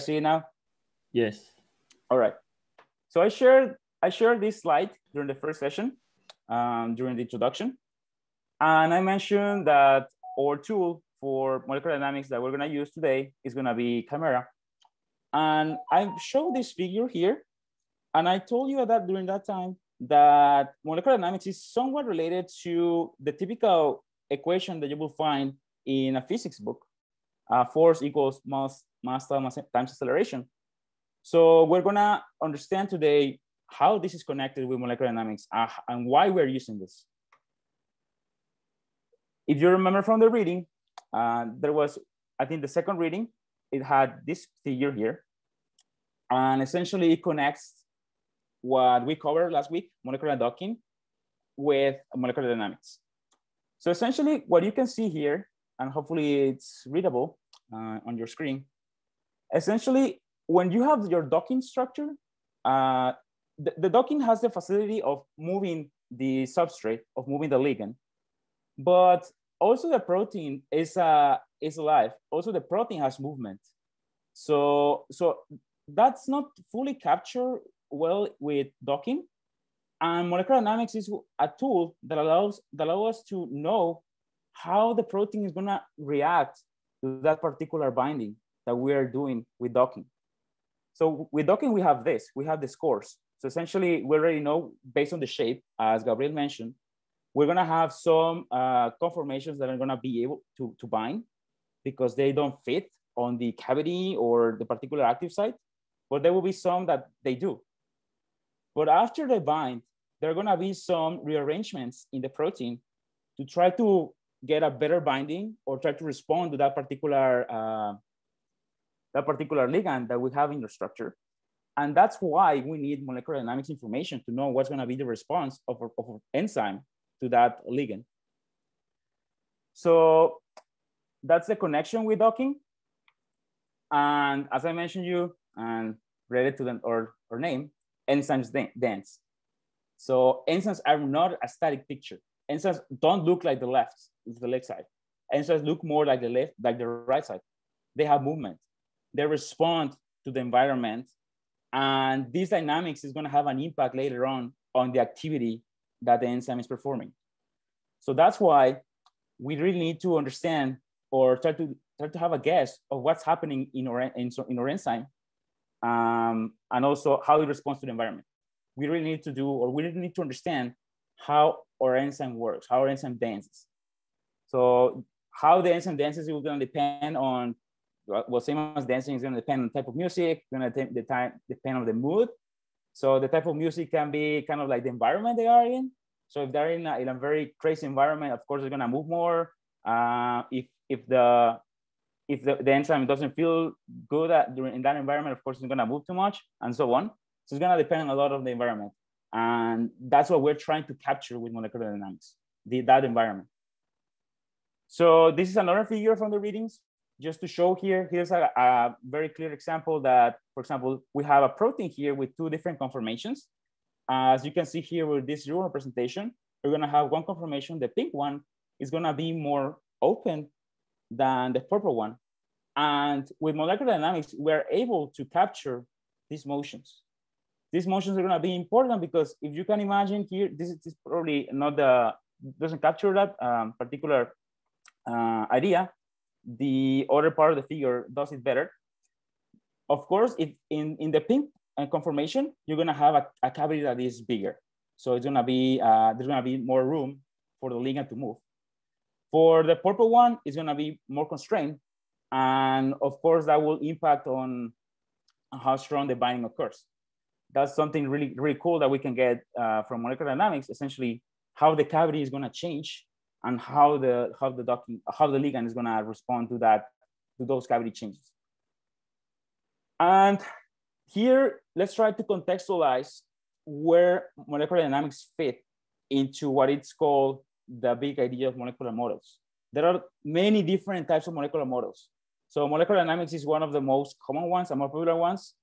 guys see it now? Yes. All right. So I shared I shared this slide during the first session, um, during the introduction, and I mentioned that our tool for molecular dynamics that we're gonna use today is gonna be Chimera. And I showed this figure here, and I told you that during that time that molecular dynamics is somewhat related to the typical equation that you will find in a physics book. Uh, force equals mass, mass times acceleration. So we're gonna understand today how this is connected with molecular dynamics uh, and why we're using this. If you remember from the reading, uh, there was, I think the second reading, it had this figure here. And essentially it connects what we covered last week, molecular docking, with molecular dynamics. So essentially what you can see here, and hopefully it's readable uh, on your screen, essentially when you have your docking structure, uh, the, the docking has the facility of moving the substrate, of moving the ligand, but also the protein is uh, is alive. Also the protein has movement. So so that's not fully captured well with docking. And molecular dynamics is a tool that allows that allows us to know how the protein is gonna react to that particular binding that we are doing with docking. So with docking, we have this, we have the scores. So essentially, we already know based on the shape, as Gabriel mentioned, we're gonna have some uh, conformations that are gonna be able to, to bind because they don't fit on the cavity or the particular active site, but there will be some that they do. But after they bind, there are gonna be some rearrangements in the protein to try to get a better binding or try to respond to that particular uh, that particular ligand that we have in the structure. And that's why we need molecular dynamics information to know what's going to be the response of, of enzyme to that ligand. So that's the connection with docking. And as I mentioned you, and related to the, or, our name, enzymes dance. So enzymes are not a static picture. Enzymes don't look like the left, the left side. Enzymes look more like the left, like the right side. They have movement. They respond to the environment and this dynamics is going to have an impact later on on the activity that the enzyme is performing. So that's why we really need to understand or try to try to have a guess of what's happening in our, in, in our enzyme um, and also how it responds to the environment. We really need to do, or we really need to understand how our enzyme works, how our enzyme dances. So how the enzyme dances is going to depend on well, same as dancing is going to depend on the type of music, going to the time depend on the mood. So the type of music can be kind of like the environment they are in. So if they're in a, in a very crazy environment, of course they're going to move more. Uh, if if the if the, the enzyme doesn't feel good at, during in that environment, of course it's going to move too much, and so on. So it's going to depend on a lot of the environment, and that's what we're trying to capture with molecular dynamics, the, that environment. So this is another figure from the readings just to show here, here's a, a, very clear example that, for example, we have a protein here with two different conformations. As you can see here with this zero representation, we're gonna have one conformation, the pink one is gonna be more open than the purple one. And with molecular dynamics, we're able to capture these motions. These motions are gonna be important because if you can imagine here, this is probably not the, doesn't capture that um, particular uh, idea, the other part of the figure does it better. Of course, in, in the pink uh, conformation, you're gonna have a, a cavity that is bigger. So it's gonna be, uh, there's gonna be more room for the ligand to move. For the purple one, it's gonna be more constrained. And of course, that will impact on how strong the binding occurs. That's something really, really cool that we can get uh, from molecular dynamics, essentially how the cavity is gonna change and how the how the docking how the ligand is going to respond to that to those cavity changes. And here, let's try to contextualize where molecular dynamics fit into what it's called the big idea of molecular models. There are many different types of molecular models. So molecular dynamics is one of the most common ones and more popular ones,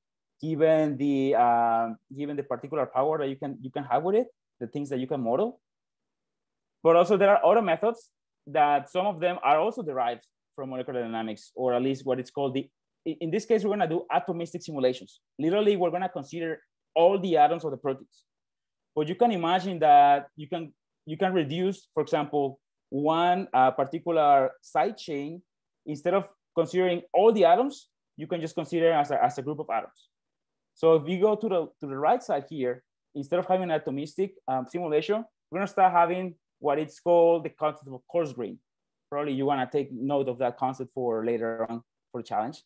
given the uh, given the particular power that you can you can have with it, the things that you can model. But also there are other methods that some of them are also derived from molecular dynamics, or at least what it's called the in this case, we're gonna do atomistic simulations. Literally, we're gonna consider all the atoms of the proteins. But you can imagine that you can you can reduce, for example, one uh, particular side chain instead of considering all the atoms, you can just consider as a, as a group of atoms. So if you go to the to the right side here, instead of having an atomistic um, simulation, we're gonna start having what it's called the concept of coarse grain. Probably you wanna take note of that concept for later on for the challenge.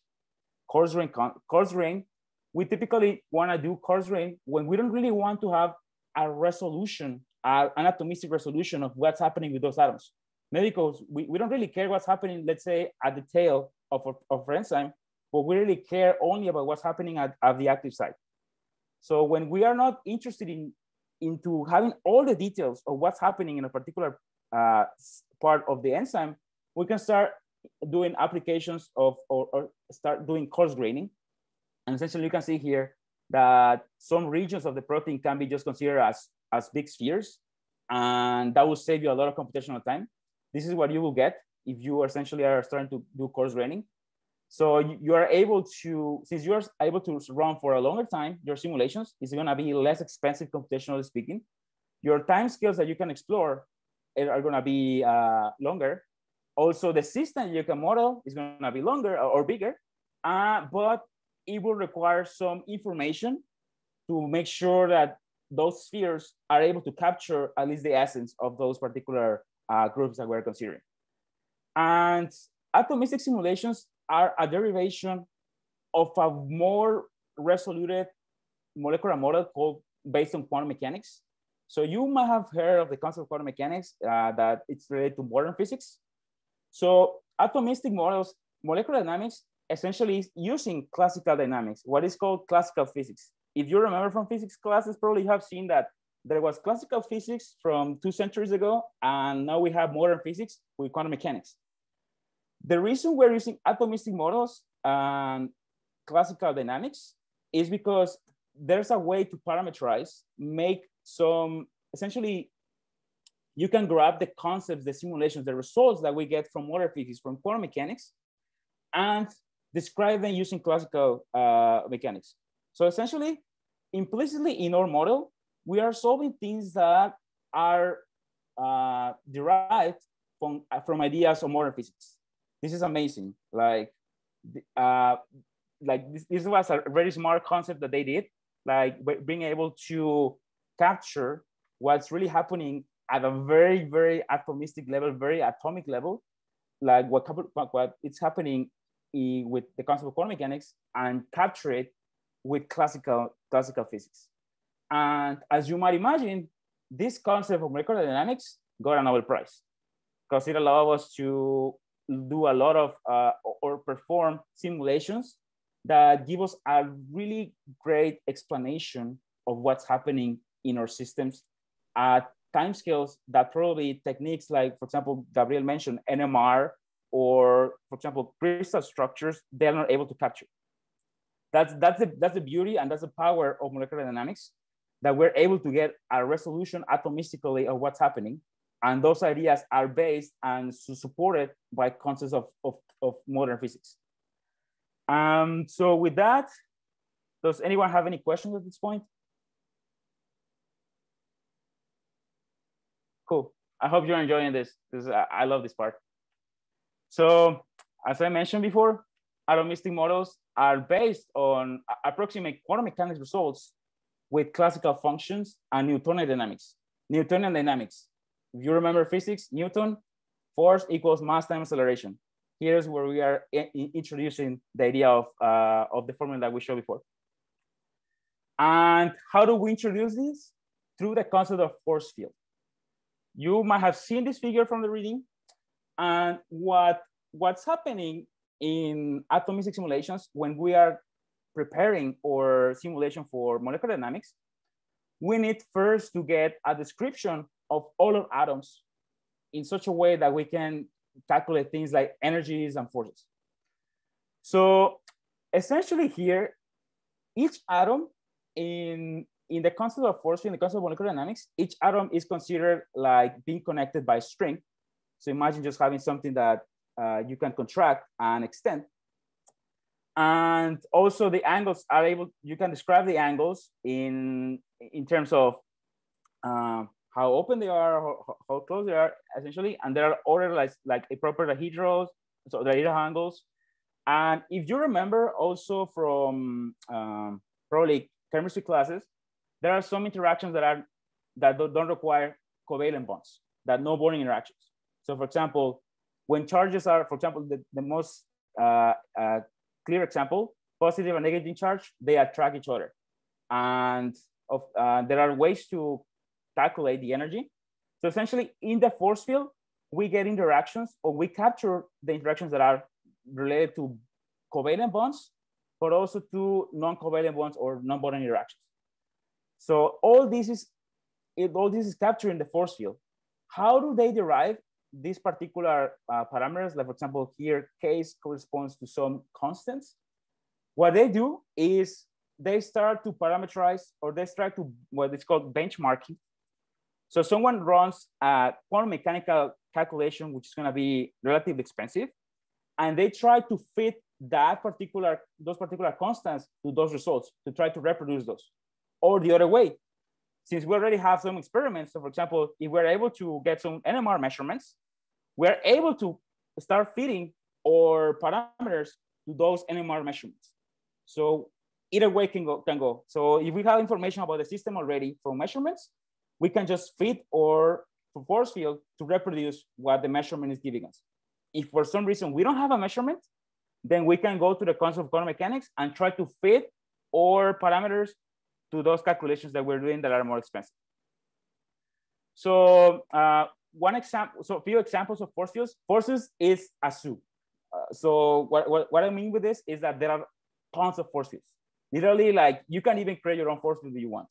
Coarse grain, coarse grain, we typically wanna do coarse grain when we don't really want to have a resolution, an atomistic resolution of what's happening with those atoms. Because we, we don't really care what's happening, let's say at the tail of, of, of enzyme, but we really care only about what's happening at, at the active site. So when we are not interested in into having all the details of what's happening in a particular uh, part of the enzyme, we can start doing applications of or, or start doing coarse graining. And essentially you can see here that some regions of the protein can be just considered as, as big spheres. And that will save you a lot of computational time. This is what you will get if you essentially are starting to do coarse graining. So you are able to, since you are able to run for a longer time, your simulations is gonna be less expensive computationally speaking. Your time scales that you can explore are gonna be uh, longer. Also, the system you can model is gonna be longer or bigger, uh, but it will require some information to make sure that those spheres are able to capture at least the essence of those particular uh, groups that we're considering. And atomistic simulations are a derivation of a more resolute molecular model called based on quantum mechanics. So you might have heard of the concept of quantum mechanics uh, that it's related to modern physics. So atomistic models, molecular dynamics essentially is using classical dynamics, what is called classical physics. If you remember from physics classes, probably have seen that there was classical physics from two centuries ago, and now we have modern physics with quantum mechanics. The reason we're using atomistic models and classical dynamics is because there's a way to parameterize, make some, essentially, you can grab the concepts, the simulations, the results that we get from modern physics, from quantum mechanics, and describe them using classical uh, mechanics. So essentially, implicitly in our model, we are solving things that are uh, derived from, from ideas of modern physics this is amazing. Like, uh, like this, this was a very smart concept that they did. Like being able to capture what's really happening at a very, very atomistic level, very atomic level, like what, what it's happening with the concept of quantum mechanics and capture it with classical, classical physics. And as you might imagine, this concept of molecular dynamics got a Nobel Prize because it allowed us to do a lot of uh, or perform simulations that give us a really great explanation of what's happening in our systems at timescales that probably techniques like, for example, Gabriel mentioned NMR or, for example, crystal structures, they're not able to capture. That's, that's, the, that's the beauty and that's the power of molecular dynamics, that we're able to get a resolution atomistically of what's happening and those ideas are based and supported by concepts of, of, of modern physics. Um, so with that, does anyone have any questions at this point? Cool. I hope you're enjoying this. this is, I love this part. So as I mentioned before, atomistic models are based on approximate quantum mechanics results with classical functions and Newtonian dynamics. Newtonian dynamics you remember physics, Newton, force equals mass times acceleration. Here's where we are introducing the idea of, uh, of the formula that we showed before. And how do we introduce this? Through the concept of force field. You might have seen this figure from the reading. And what, what's happening in atomistic simulations when we are preparing our simulation for molecular dynamics, we need first to get a description of all of atoms in such a way that we can calculate things like energies and forces. So essentially here, each atom in, in the concept of force in the concept of molecular dynamics, each atom is considered like being connected by string. So imagine just having something that uh, you can contract and extend. and also the angles are able you can describe the angles in in terms of uh, how open they are how, how, close they are essentially and there are other like like a proper dihedral so the dihedral angles and if you remember also from um, probably chemistry classes there are some interactions that are that don't require covalent bonds that no bonding interactions so for example when charges are for example the, the most uh, uh, clear example, positive and negative charge, they attract each other. And of, uh, there are ways to calculate the energy. So essentially in the force field, we get interactions or we capture the interactions that are related to covalent bonds, but also to non-covalent bonds or non-bonding interactions. So all this is all this is captured in the force field. How do they derive these particular uh, parameters, like for example, here case corresponds to some constants. What they do is they start to parameterize or they start to what is called benchmarking. So someone runs a quantum mechanical calculation, which is going to be relatively expensive, and they try to fit that particular those particular constants to those results to try to reproduce those. Or the other way, since we already have some experiments, so for example, if we're able to get some NMR measurements, we're able to start fitting our parameters to those NMR measurements. So either way can go, can go. So if we have information about the system already from measurements, we can just fit our force field to reproduce what the measurement is giving us. If for some reason we don't have a measurement, then we can go to the concept of quantum mechanics and try to fit our parameters to those calculations that we're doing that are more expensive. So uh, one example, so a few examples of force fields. Forces is a zoo. Uh, so what, what, what I mean with this is that there are tons of force fields. Literally, like you can even create your own force field if you want.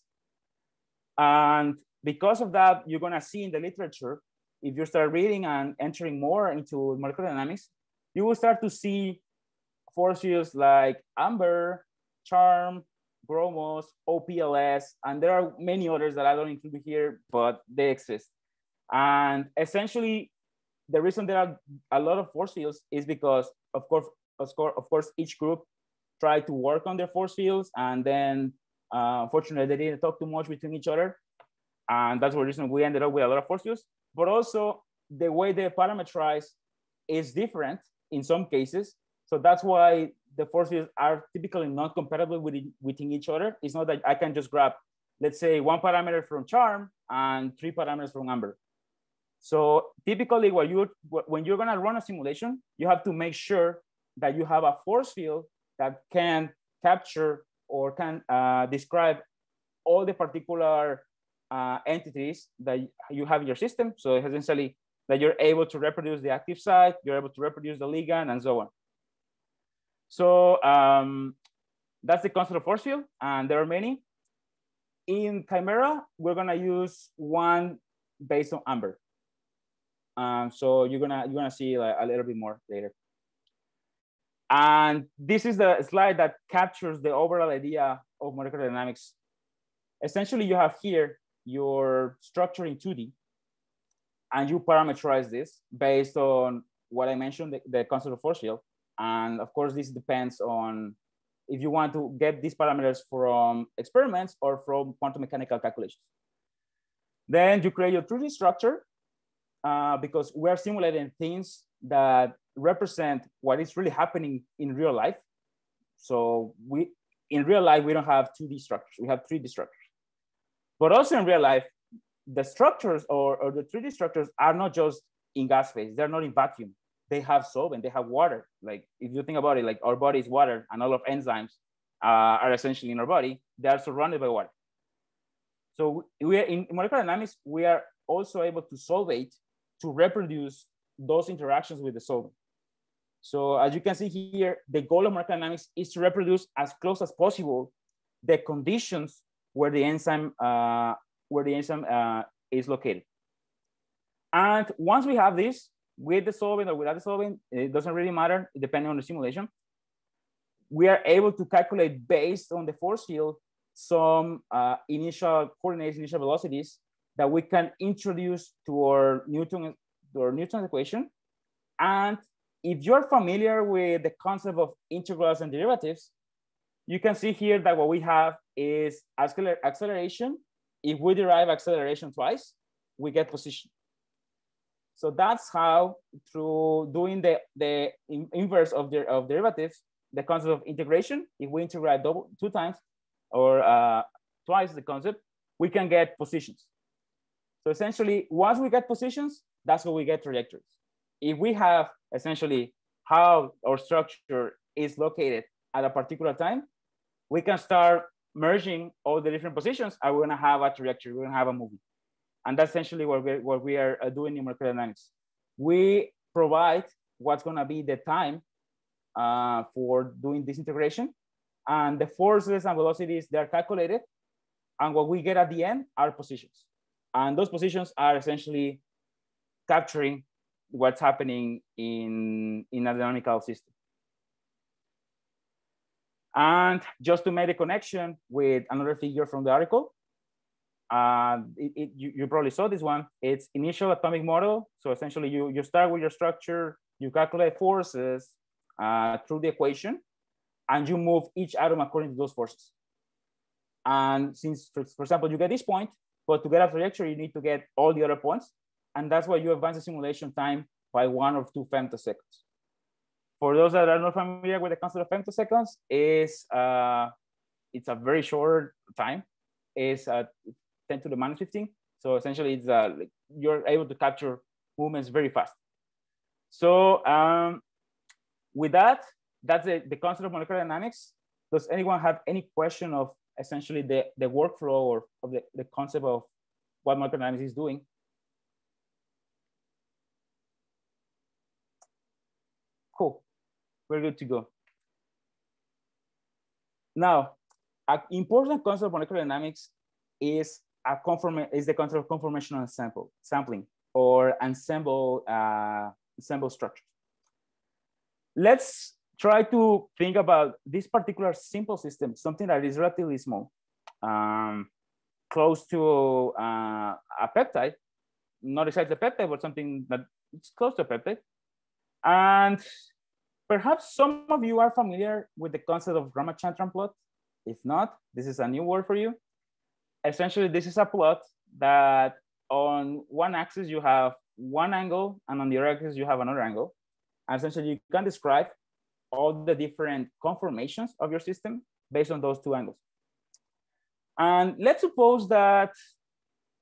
And because of that, you're gonna see in the literature, if you start reading and entering more into molecular dynamics, you will start to see force fields like amber, CHARMM, GROMOS, OPLS, and there are many others that I don't include here, but they exist. And essentially, the reason there are a lot of force fields is because, of course, of course, of course each group tried to work on their force fields, and then uh, unfortunately, they didn't talk too much between each other. And that's the reason we ended up with a lot of force fields. But also, the way they parameterize is different in some cases. So that's why the force fields are typically not compatible with, within each other. It's not that I can just grab, let's say, one parameter from CHARMM and three parameters from amber. So typically, what you when you're gonna run a simulation, you have to make sure that you have a force field that can capture or can uh, describe all the particular uh, entities that you have in your system. So essentially, that you're able to reproduce the active site, you're able to reproduce the ligand, and so on. So um, that's the concept of force field, and there are many. In Chimera, we're gonna use one based on Amber. Um, so you're gonna you're gonna see like a little bit more later. And this is the slide that captures the overall idea of molecular dynamics. Essentially, you have here your structure in 2D, and you parameterize this based on what I mentioned, the, the concept of force field. And of course, this depends on if you want to get these parameters from experiments or from quantum mechanical calculations. Then you create your 3D structure uh, because we're simulating things that represent what is really happening in real life. So we, in real life, we don't have 2D structures, we have 3D structures. But also in real life, the structures or, or the 3D structures are not just in gas phase, they're not in vacuum. They have solvent, they have water. Like if you think about it, like our body is water and all of enzymes uh, are essentially in our body, they are surrounded by water. So we are, in molecular dynamics, we are also able to solvate to reproduce those interactions with the solvent. So as you can see here, the goal of molecular dynamics is to reproduce as close as possible the conditions where the enzyme uh, where the enzyme uh, is located. And once we have this, with the solvent or without the solvent, it doesn't really matter depending on the simulation. We are able to calculate based on the force field some uh, initial coordinates, initial velocities that we can introduce to our Newton, to our Newton equation and if you're familiar with the concept of integrals and derivatives, you can see here that what we have is acceler acceleration. If we derive acceleration twice, we get position. So that's how, through doing the, the inverse of, the, of derivatives, the concept of integration, if we integrate double, two times or uh, twice the concept, we can get positions. So essentially, once we get positions, that's how we get trajectories. If we have essentially how our structure is located at a particular time, we can start merging all the different positions and we're gonna have a trajectory, we're gonna have a movie. And that's essentially what, we what we are uh, doing in molecular dynamics. We provide what's gonna be the time uh, for doing this integration and the forces and velocities, they're calculated. And what we get at the end are positions. And those positions are essentially capturing what's happening in, in a dynamical system. And just to make a connection with another figure from the article, uh, it, it, you, you, probably saw this one. It's initial atomic model. So essentially you, you start with your structure, you calculate forces uh, through the equation, and you move each atom according to those forces. And since, for, for example, you get this point, but to get a trajectory, you need to get all the other points. And that's why you advance the simulation time by one or two femtoseconds. For those that are not familiar with the concept of femtoseconds, is uh, it's a very short time. It's uh, 10 to the minus 15. So essentially, it's uh, you're able to capture movements very fast. So um, with that, that's the, the concept of molecular dynamics. Does anyone have any question of essentially the, the workflow or of the, the concept of what molecular dynamics is doing? Cool, we're good to go. Now, an important concept of molecular dynamics is a conform is the concept of conformational sample sampling or ensemble uh, ensemble structures. Let's try to think about this particular simple system, something that is relatively small, um, close to uh, a peptide, not exactly a peptide, but something that it's close to a peptide. And perhaps some of you are familiar with the concept of Ramachandran plot. If not, this is a new word for you. Essentially, this is a plot that on one axis you have one angle and on the other axis you have another angle. And essentially you can describe all the different conformations of your system based on those two angles. And let's suppose that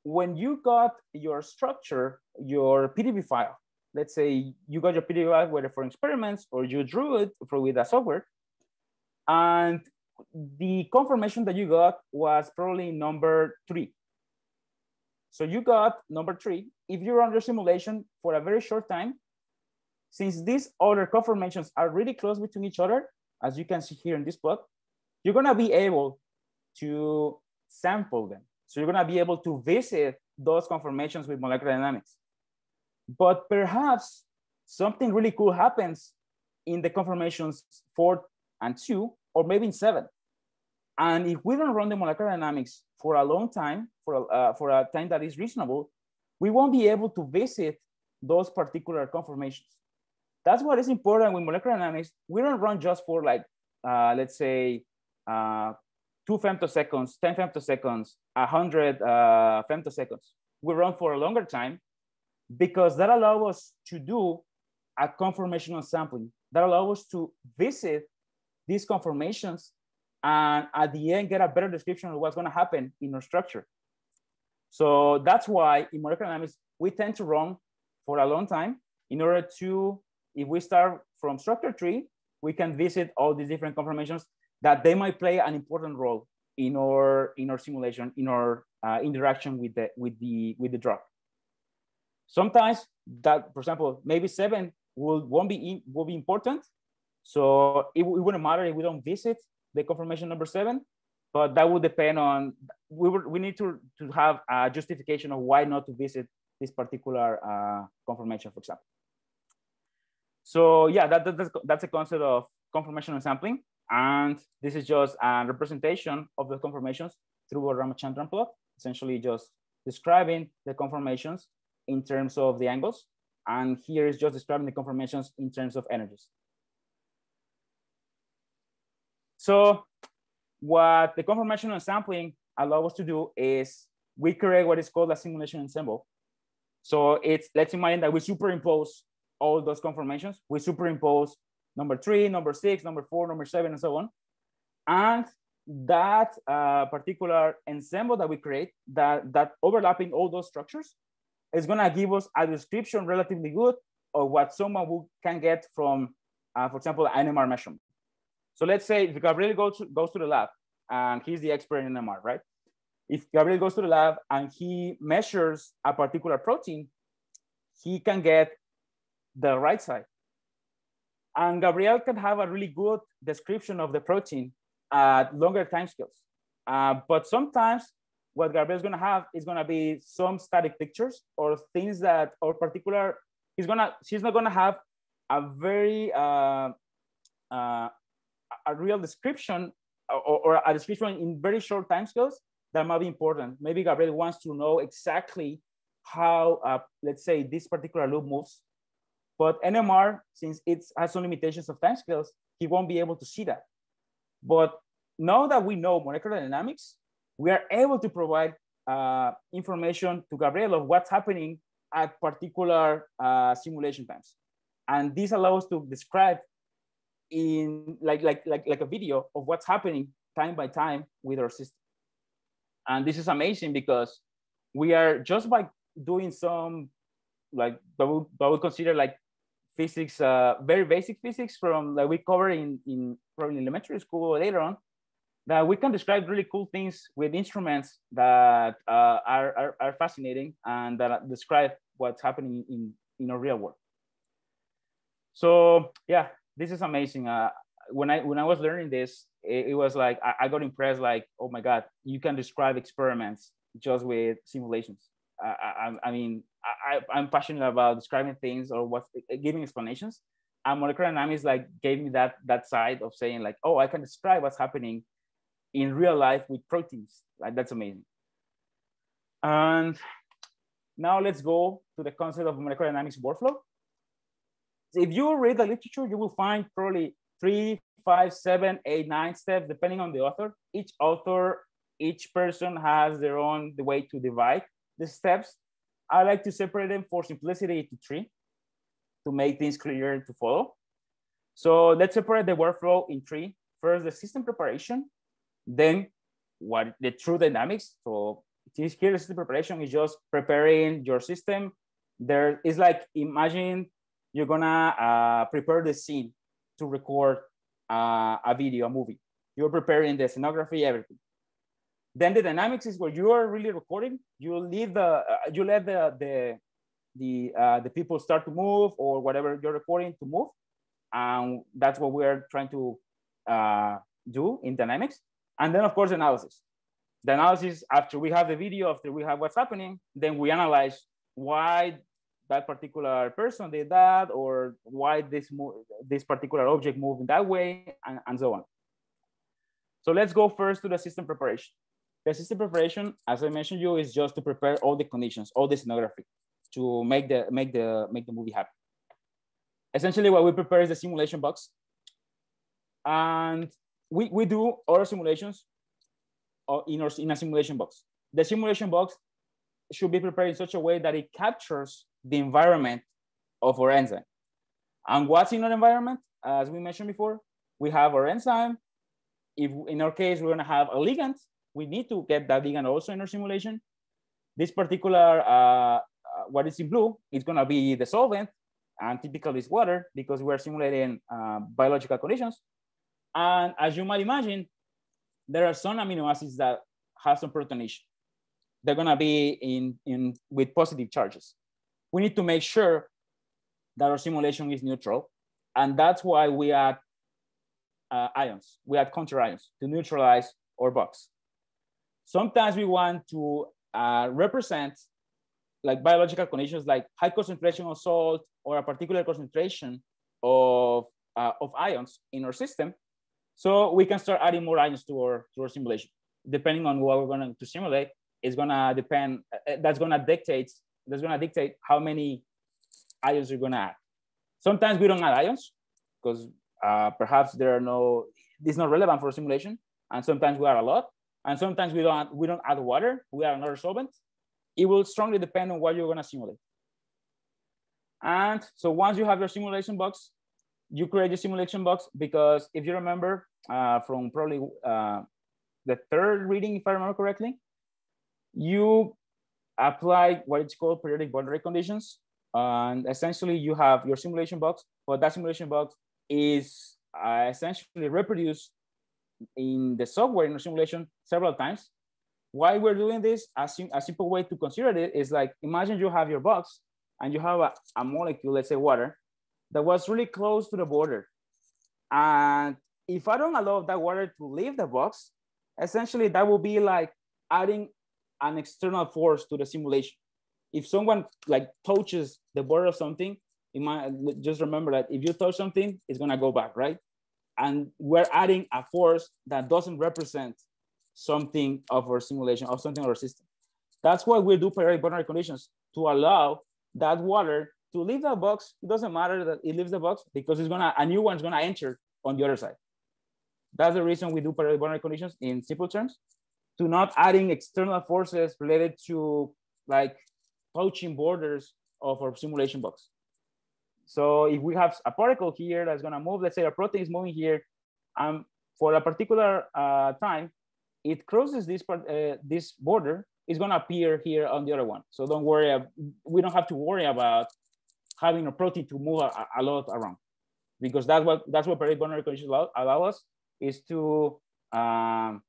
when you got your structure, your PDB file, let's say you got your PDB whether for experiments or you drew it for with a software, and the conformation that you got was probably number three. So you got number three. If you run your simulation for a very short time, since these other conformations are really close between each other, as you can see here in this plot, you're gonna be able to sample them. So you're gonna be able to visit those conformations with molecular dynamics. But perhaps something really cool happens in the conformations four and two, or maybe in seven. And if we don't run the molecular dynamics for a long time, for, uh, for a time that is reasonable, we won't be able to visit those particular conformations. That's what is important with molecular dynamics. We don't run just for like, uh, let's say, uh, two femtoseconds, 10 femtoseconds, 100 uh, femtoseconds. We run for a longer time because that allows us to do a conformational sampling. That allows us to visit these conformations and at the end get a better description of what's going to happen in our structure. So that's why in molecular dynamics, we tend to run for a long time in order to if we start from structure tree, we can visit all these different conformations that they might play an important role in our in our simulation, in our uh, interaction with the with the with the drug. Sometimes that, for example, maybe seven will won't be will be important. So it, it wouldn't matter if we don't visit the conformation number seven, but that would depend on we would we need to to have a justification of why not to visit this particular uh, conformation, for example. So yeah, that, that, that's, that's a concept of conformational sampling. And this is just a representation of the conformations through a Ramachandran plot, essentially just describing the conformations in terms of the angles And here is just describing the conformations in terms of energies. So what the conformational sampling allow us to do is we create what is called a simulation ensemble. So it's, let's imagine that we superimpose all those conformations. We superimpose number three, number six, number four, number seven, and so on. And that uh, particular ensemble that we create, that, that overlapping all those structures, is gonna give us a description relatively good of what someone who can get from, uh, for example, NMR measurement. So let's say if Gabriel goes to, goes to the lab and he's the expert in NMR, right? If Gabriel goes to the lab and he measures a particular protein, he can get the right side. And Gabriel can have a really good description of the protein at longer timescales. Uh, but sometimes what Gabriel is going to have is going to be some static pictures or things that, or particular, he's gonna, she's not going to have a very uh, uh, a real description or, or, a description in very short timescales that might be important. Maybe Gabriel wants to know exactly how, uh, let's say, this particular loop moves. But NMR, since it has some limitations of timescales, he won't be able to see that. But now that we know molecular dynamics, we are able to provide uh, information to Gabriel of what's happening at particular uh, simulation times. And this allows to describe in like, like, like, like a video of what's happening time by time with our system. And this is amazing because we are just by doing some like that we, that we consider like physics, uh, very basic physics from like we cover in, in probably elementary school later on, that we can describe really cool things with instruments that uh, are, are, are, fascinating and that describe what's happening in, in our real world. So yeah, this is amazing. Uh, when I when I was learning this, it, it was like I, I, got impressed. Like, oh my god, you can describe experiments just with simulations. I, I, I mean, I, I'm passionate about describing things or what giving explanations. And molecular dynamics like gave me that that side of saying like, oh, I can describe what's happening in real life with proteins. Like that's amazing. And now let's go to the concept of molecular dynamics workflow if you read the literature, you will find probably three, five, seven, eight, nine steps, depending on the author. Each author, each person has their own the way to divide the steps. I like to separate them for simplicity to three to make things clearer to follow. So let's separate the workflow in three. First, the system preparation, then what the true dynamics. So here, the preparation is just preparing your system. There is like imagine you're gonna uh, prepare the scene to record uh, a video, a movie. You're preparing the scenography, everything. Then the dynamics is where you are really recording. You leave the, uh, you let the the the uh, the people start to move or whatever you're recording to move, and that's what we're trying to uh, do in dynamics. And then of course analysis. The analysis after we have the video, after we have what's happening, then we analyze why that particular person did that or why this this particular object moved in that way and, and so on. So let's go first to the system preparation. The system preparation, as I mentioned you, is just to prepare all the conditions, all the scenography to make the make the make the movie happen. Essentially, what we prepare is the simulation box. And we, we do other simulations uh, in, our, in a simulation box. The simulation box should be prepared in such a way that it captures the environment of our enzyme. And what's in our environment? As we mentioned before, we have our enzyme. If in our case, we're gonna have a ligand, we need to get that ligand also in our simulation. This particular, uh, uh, what is in blue, is gonna be the solvent, and typically it's water because we're simulating uh, biological conditions. And as you might imagine, there are some amino acids that have some protonation. They're gonna be in, in with positive charges we need to make sure that our simulation is neutral. And that's why we add uh, ions, we add counter ions to neutralize our box. Sometimes we want to uh, represent like biological conditions like high concentration of salt or a particular concentration of, uh, of ions in our system. So we can start adding more ions to our, to our simulation. Depending on what we're going to simulate, it's going to depend, uh, that's going to dictate that's going to dictate how many ions you're gonna add. Sometimes we don't add ions because uh, perhaps there are no, it's not relevant for simulation. And sometimes we add a lot. And sometimes we don't, we don't add water, we add another solvent. It will strongly depend on what you're gonna simulate. And so once you have your simulation box, you create your simulation box because if you remember uh, from probably uh, the third reading, if I remember correctly, you apply what it's called periodic boundary conditions. And essentially you have your simulation box, but that simulation box is uh, essentially reproduced in the software in the simulation several times. Why we're doing this, a, sim a simple way to consider it is like, imagine you have your box and you have a, a molecule, let's say water, that was really close to the border. And if I don't allow that water to leave the box, essentially that will be like adding an external force to the simulation. If someone like touches the border of something, it might just remember that if you touch something, it's gonna go back, right? And we're adding a force that doesn't represent something of our simulation or something of our system. That's why we do periodic boundary conditions to allow that water to leave the box. It doesn't matter that it leaves the box because it's gonna a new one's gonna enter on the other side. That's the reason we do periodic boundary conditions in simple terms, to not adding external forces related to like touching borders of our simulation box. So if we have a particle here that's gonna move, let's say a protein is moving here, um, for a particular uh, time, it crosses this part, uh, this border, it's gonna appear here on the other one. So don't worry, we don't have to worry about having a protein to move a, a lot around because that's what that's what periodic boundary conditions allow, allow us is to um,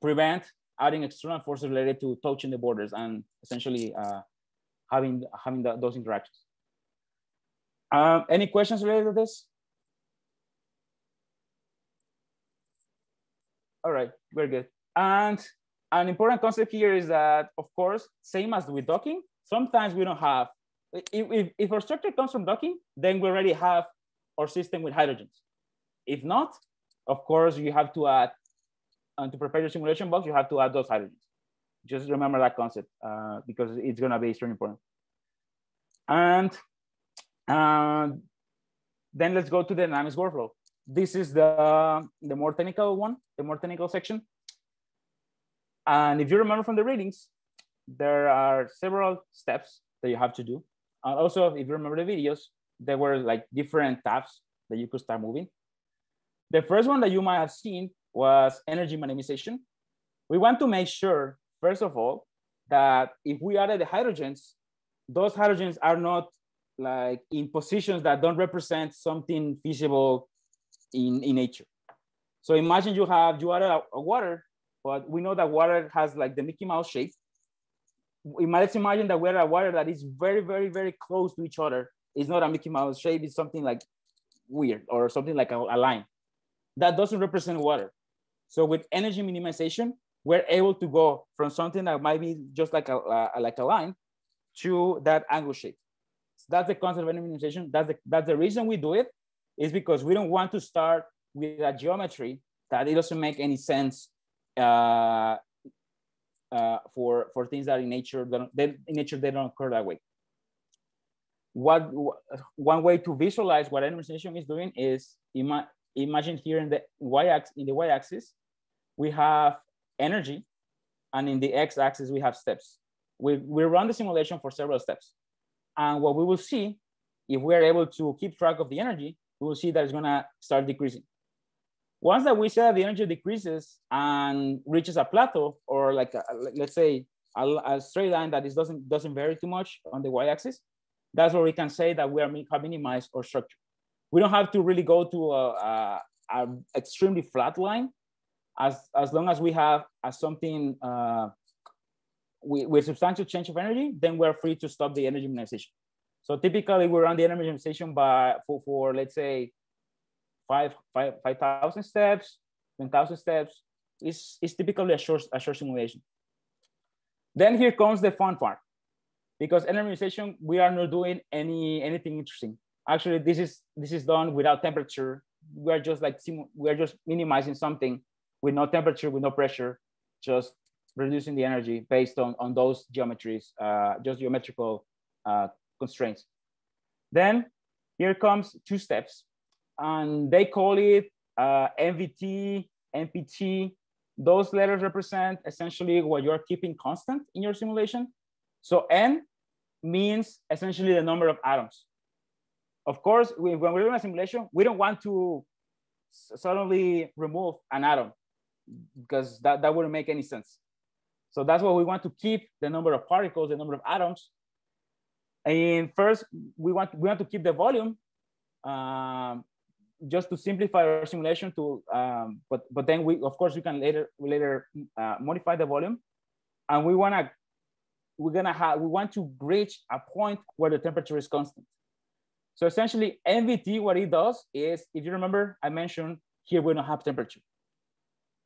prevent adding external forces related to touching the borders and essentially uh, having having the, those interactions. Um, any questions related to this? All right, very good. And an important concept here is that, of course, same as with docking, sometimes we don't have, if, if, our structure comes from docking, then we already have our system with hydrogens. If not, of course, you have to add, and to prepare your simulation box, you have to add those hydrogens. Just remember that concept uh, because it's gonna be extremely important. And uh, then let's go to the dynamics workflow. This is the, the more technical one, the more technical section. And if you remember from the readings, there are several steps that you have to do. And also, if you remember the videos, there were like different tabs that you could start moving. The first one that you might have seen was energy minimization. We want to make sure, first of all, that if we added the hydrogens, those hydrogens are not like in positions that don't represent something feasible in, in nature. So imagine you have, you added a, a water, but we know that water has like the Mickey Mouse shape. Might imagine that we're a water that is very, very, very close to each other. It's not a Mickey Mouse shape, it's something like weird or something like a, a line that doesn't represent water. So with energy minimization, we're able to go from something that might be just like a, a like a line to that angle shape. So that's the concept of energy minimization. That's the, that's the reason we do it is because we don't want to start with a geometry that it doesn't make any sense uh, uh, for, for things that in nature, that in nature, they don't occur that way. What, one way to visualize what minimization is doing is ima imagine here in the y-axis, in the y-axis, we have energy, and in the x-axis we have steps. We, we run the simulation for several steps. And what we will see, if we're able to keep track of the energy, we will see that it's gonna start decreasing. Once that we say that the energy decreases and reaches a plateau, or like, a, let's say, a, a, straight line that is doesn't, doesn't vary too much on the y-axis, that's where we can say that we are minimized our structure we don't have to really go to a, a, extremely flat line as, as long as we have a something uh, with, with substantial change of energy, then we're free to stop the energy minimization. So typically we run the energy minimization by, for, for let's say, five, five, 5,000 steps, 10,000 steps, is, is typically a short, a short simulation. Then here comes the fun part. Because energy minimization, we are not doing any anything interesting actually this is this is done without temperature we are just like we are just minimizing something with no temperature with no pressure just reducing the energy based on on those geometries uh, just geometrical uh, constraints Then here comes two steps, and they call it uh, NVT, NPT. Those letters represent essentially what you're keeping constant in your simulation. So N means essentially the number of atoms. Of course, we, when we're doing a simulation, we don't want to suddenly remove an atom because that, that wouldn't make any sense. So that's why we want to keep the number of particles, the number of atoms. And first, we want, we want to keep the volume um, just to simplify our simulation to, um, but, but then we, of course, we can later, later uh, modify the volume. And we wanna, we're gonna have, we want to reach a point where the temperature is constant. So essentially NVT, what it does is, if you remember, I mentioned here we don't have temperature.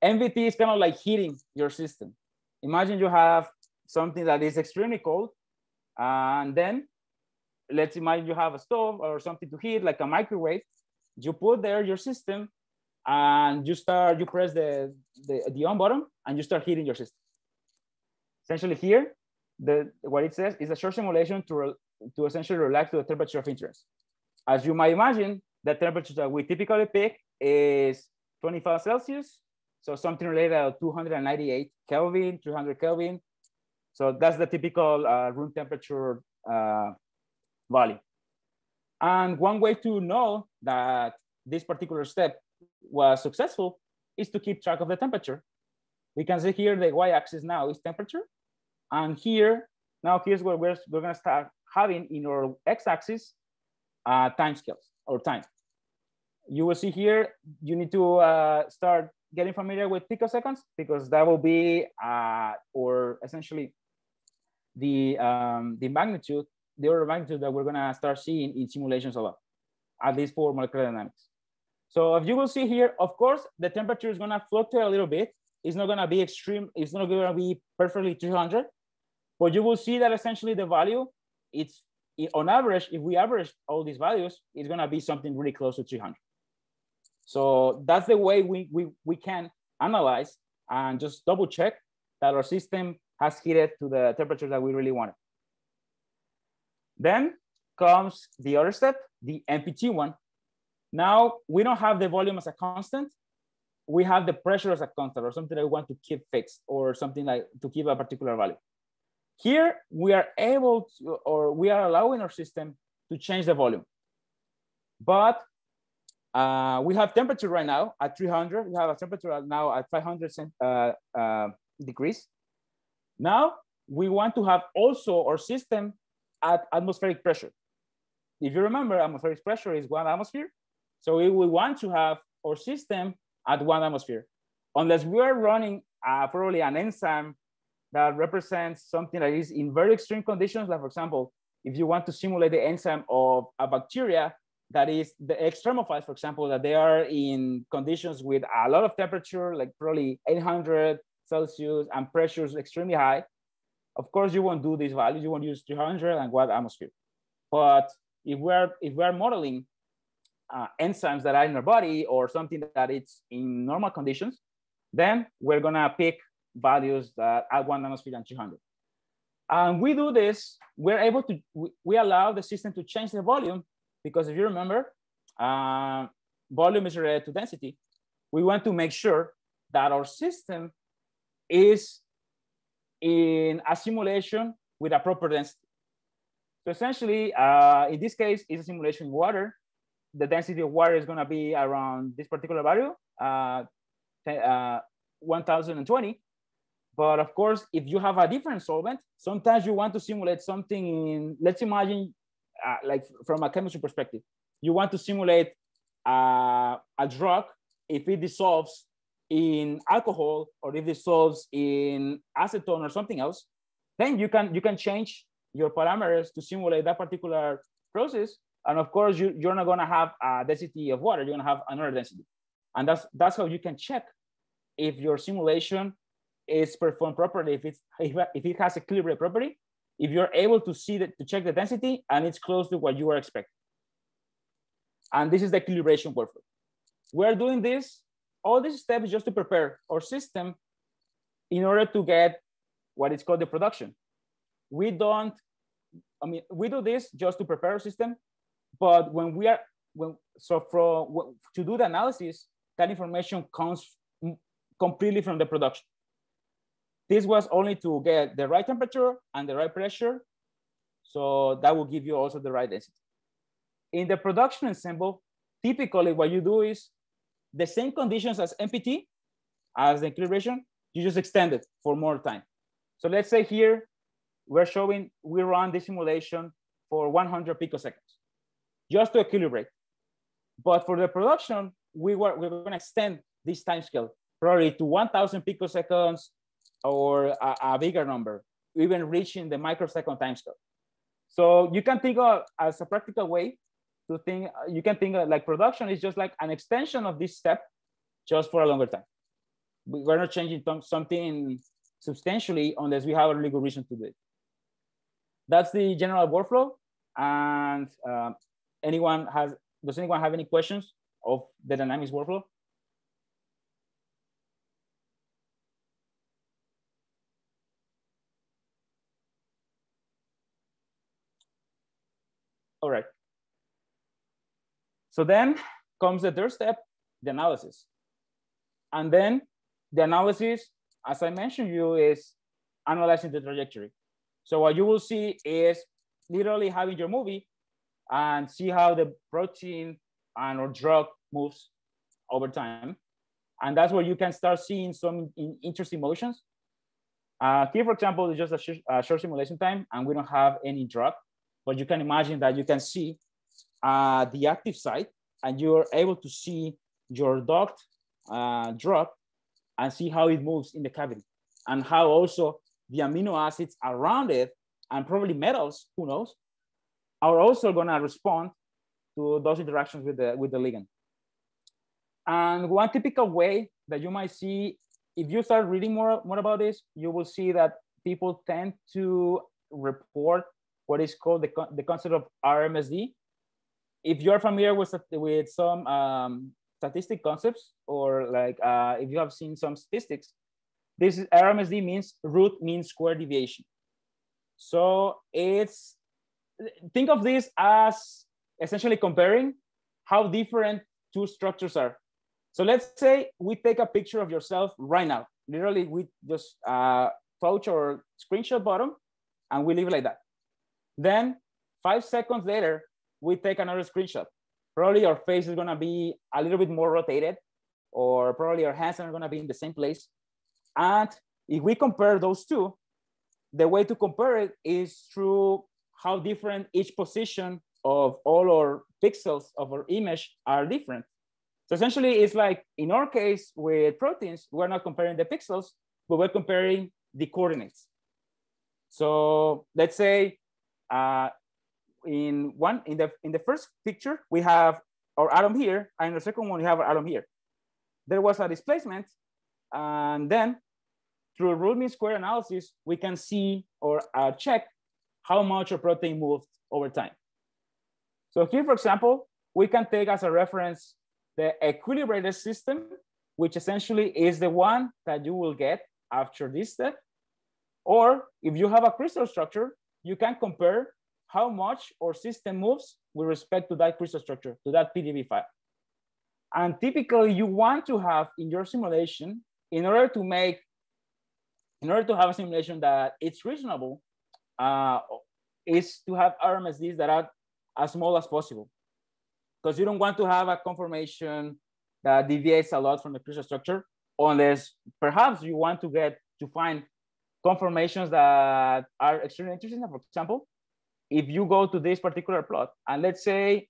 NVT is kind of like heating your system. Imagine you have something that is extremely cold, and then let's imagine you have a stove or something to heat, like a microwave. You put there your system, and you start, you press the, the, the on button, and you start heating your system. Essentially here, the, what it says is a short simulation to, to essentially relax to the temperature of interest. As you might imagine, the temperature that we typically pick is 25 Celsius so something related to 298 Kelvin, 300 Kelvin. So that's the typical uh, room temperature uh, value. And one way to know that this particular step was successful is to keep track of the temperature. We can see here the y-axis now is temperature. And here, now here's where we're, we're gonna start having in our x-axis uh, time scales or time. You will see here, you need to uh, start getting familiar with picoseconds because that will be uh, or essentially the um, the magnitude, the order of magnitude that we're gonna start seeing in simulations a lot, at least for molecular dynamics. So if you will see here, of course, the temperature is gonna fluctuate a little bit. It's not gonna be extreme. It's not gonna be perfectly 300, but you will see that essentially the value, it's on average, if we average all these values, it's gonna be something really close to 300. So that's the way we, we, we can analyze and just double check that our system has heated to the temperature that we really wanted. Then comes the other step, the NPT one. Now we don't have the volume as a constant. We have the pressure as a constant or something that we want to keep fixed or something like to keep a particular value. Here we are able to, or we are allowing our system to change the volume. But uh, we have temperature right now at 300. We have a temperature now at 500 uh, uh, degrees. Now we want to have also our system at atmospheric pressure. If you remember, atmospheric pressure is one atmosphere. So we will want to have our system at one atmosphere. Unless we are running uh, probably an enzyme that represents something that is in very extreme conditions, like for example, if you want to simulate the enzyme of a bacteria that is the extremophiles, for example, that they are in conditions with a lot of temperature, like probably 800 Celsius and pressures extremely high. Of course, you won't do these values. You won't use 300 and what atmosphere. But if we're if we're modeling uh, enzymes that are in our body or something that it's in normal conditions, then we're gonna pick values that at one atmosphere and 200. And we do this, we're able to, we, we allow the system to change the volume because if you remember, uh, volume is related to density. We want to make sure that our system is in a simulation with a proper density. So essentially, uh, in this case, it's a simulation in water. The density of water is going to be around this particular value, uh, uh, 1020. But of course, if you have a different solvent, sometimes you want to simulate something in, let's imagine uh, like from a chemistry perspective, you want to simulate uh, a drug if it dissolves in alcohol or if it dissolves in acetone or something else, then you can you can change your parameters to simulate that particular process. And of course, you, you're not gonna have a density of water, you're gonna have another density. And that's that's how you can check if your simulation is performed properly, if it's if, if it has a equilibrium property, if you're able to see that to check the density and it's close to what you were expecting. And this is the equilibration workflow. We're doing this, all these steps just to prepare our system in order to get what is called the production. We don't, I mean, we do this just to prepare our system, But when we are, when, so for, to do the analysis, that information comes completely from the production. This was only to get the right temperature and the right pressure. So that will give you also the right density. In the production ensemble, typically what you do is the same conditions as NPT, as the equilibration, you just extend it for more time. So let's say here, we're showing, we run this simulation for 100 picoseconds, just to equilibrate. But for the production, we were, we are gonna extend this time scale probably to 1000 picoseconds or a, a bigger number, even reaching the microsecond time scale. So you can think of as a practical way to think, you can think like production is just like an extension of this step just for a longer time. We're not changing something substantially unless we have a legal reason to do it. That's the general workflow. And uh, anyone has, does anyone have any questions of the dynamics workflow? All right. So then comes the third step, the analysis. And then the analysis, as I mentioned you, is analyzing the trajectory. So what you will see is literally having your movie and see how the protein and or drug moves over time. And that's where you can start seeing some interesting motions. Uh, here, for example, is just a, sh a short simulation time and we don't have any drug but you can imagine that you can see uh, the active site and you're able to see your duct uh, drug and see how it moves in the cavity and how also the amino acids around it and probably metals, who knows, are also gonna respond to those interactions with the, with the ligand. And one typical way that you might see, if you start reading more, more about this, you will see that people tend to report what is called the, the concept of RMSD. If you're familiar with, with some um, statistic concepts or like uh, if you have seen some statistics, this is, RMSD means root mean square deviation. So it's, think of this as essentially comparing how different two structures are. So let's say we take a picture of yourself right now. Literally, we just uh, touch or screenshot bottom and we leave it like that. Then five seconds later, we take another screenshot. Probably our face is gonna be a little bit more rotated or probably our hands are gonna be in the same place. And if we compare those two, the way to compare it is through how different each position of all our pixels of our image are different. So essentially it's like in our case with proteins, we're not comparing the pixels, but we're comparing the coordinates. So let's say uh, in one in the in the first picture we have our atom here, and in the second one we have our atom here. There was a displacement, and then through root mean square analysis, we can see or uh, check how much a protein moved over time. So here, for example, we can take as a reference the equilibrated system, which essentially is the one that you will get after this step. Or if you have a crystal structure, you can compare how much our system moves with respect to that crystal structure, to that PDB file. And typically you want to have in your simulation, in order to make, in order to have a simulation that it's reasonable, uh, is to have RMSDs that are as small as possible. Because you don't want to have a conformation that deviates a lot from the crystal structure, unless perhaps you want to get to find conformations that are extremely interesting. For example, if you go to this particular plot, and let's say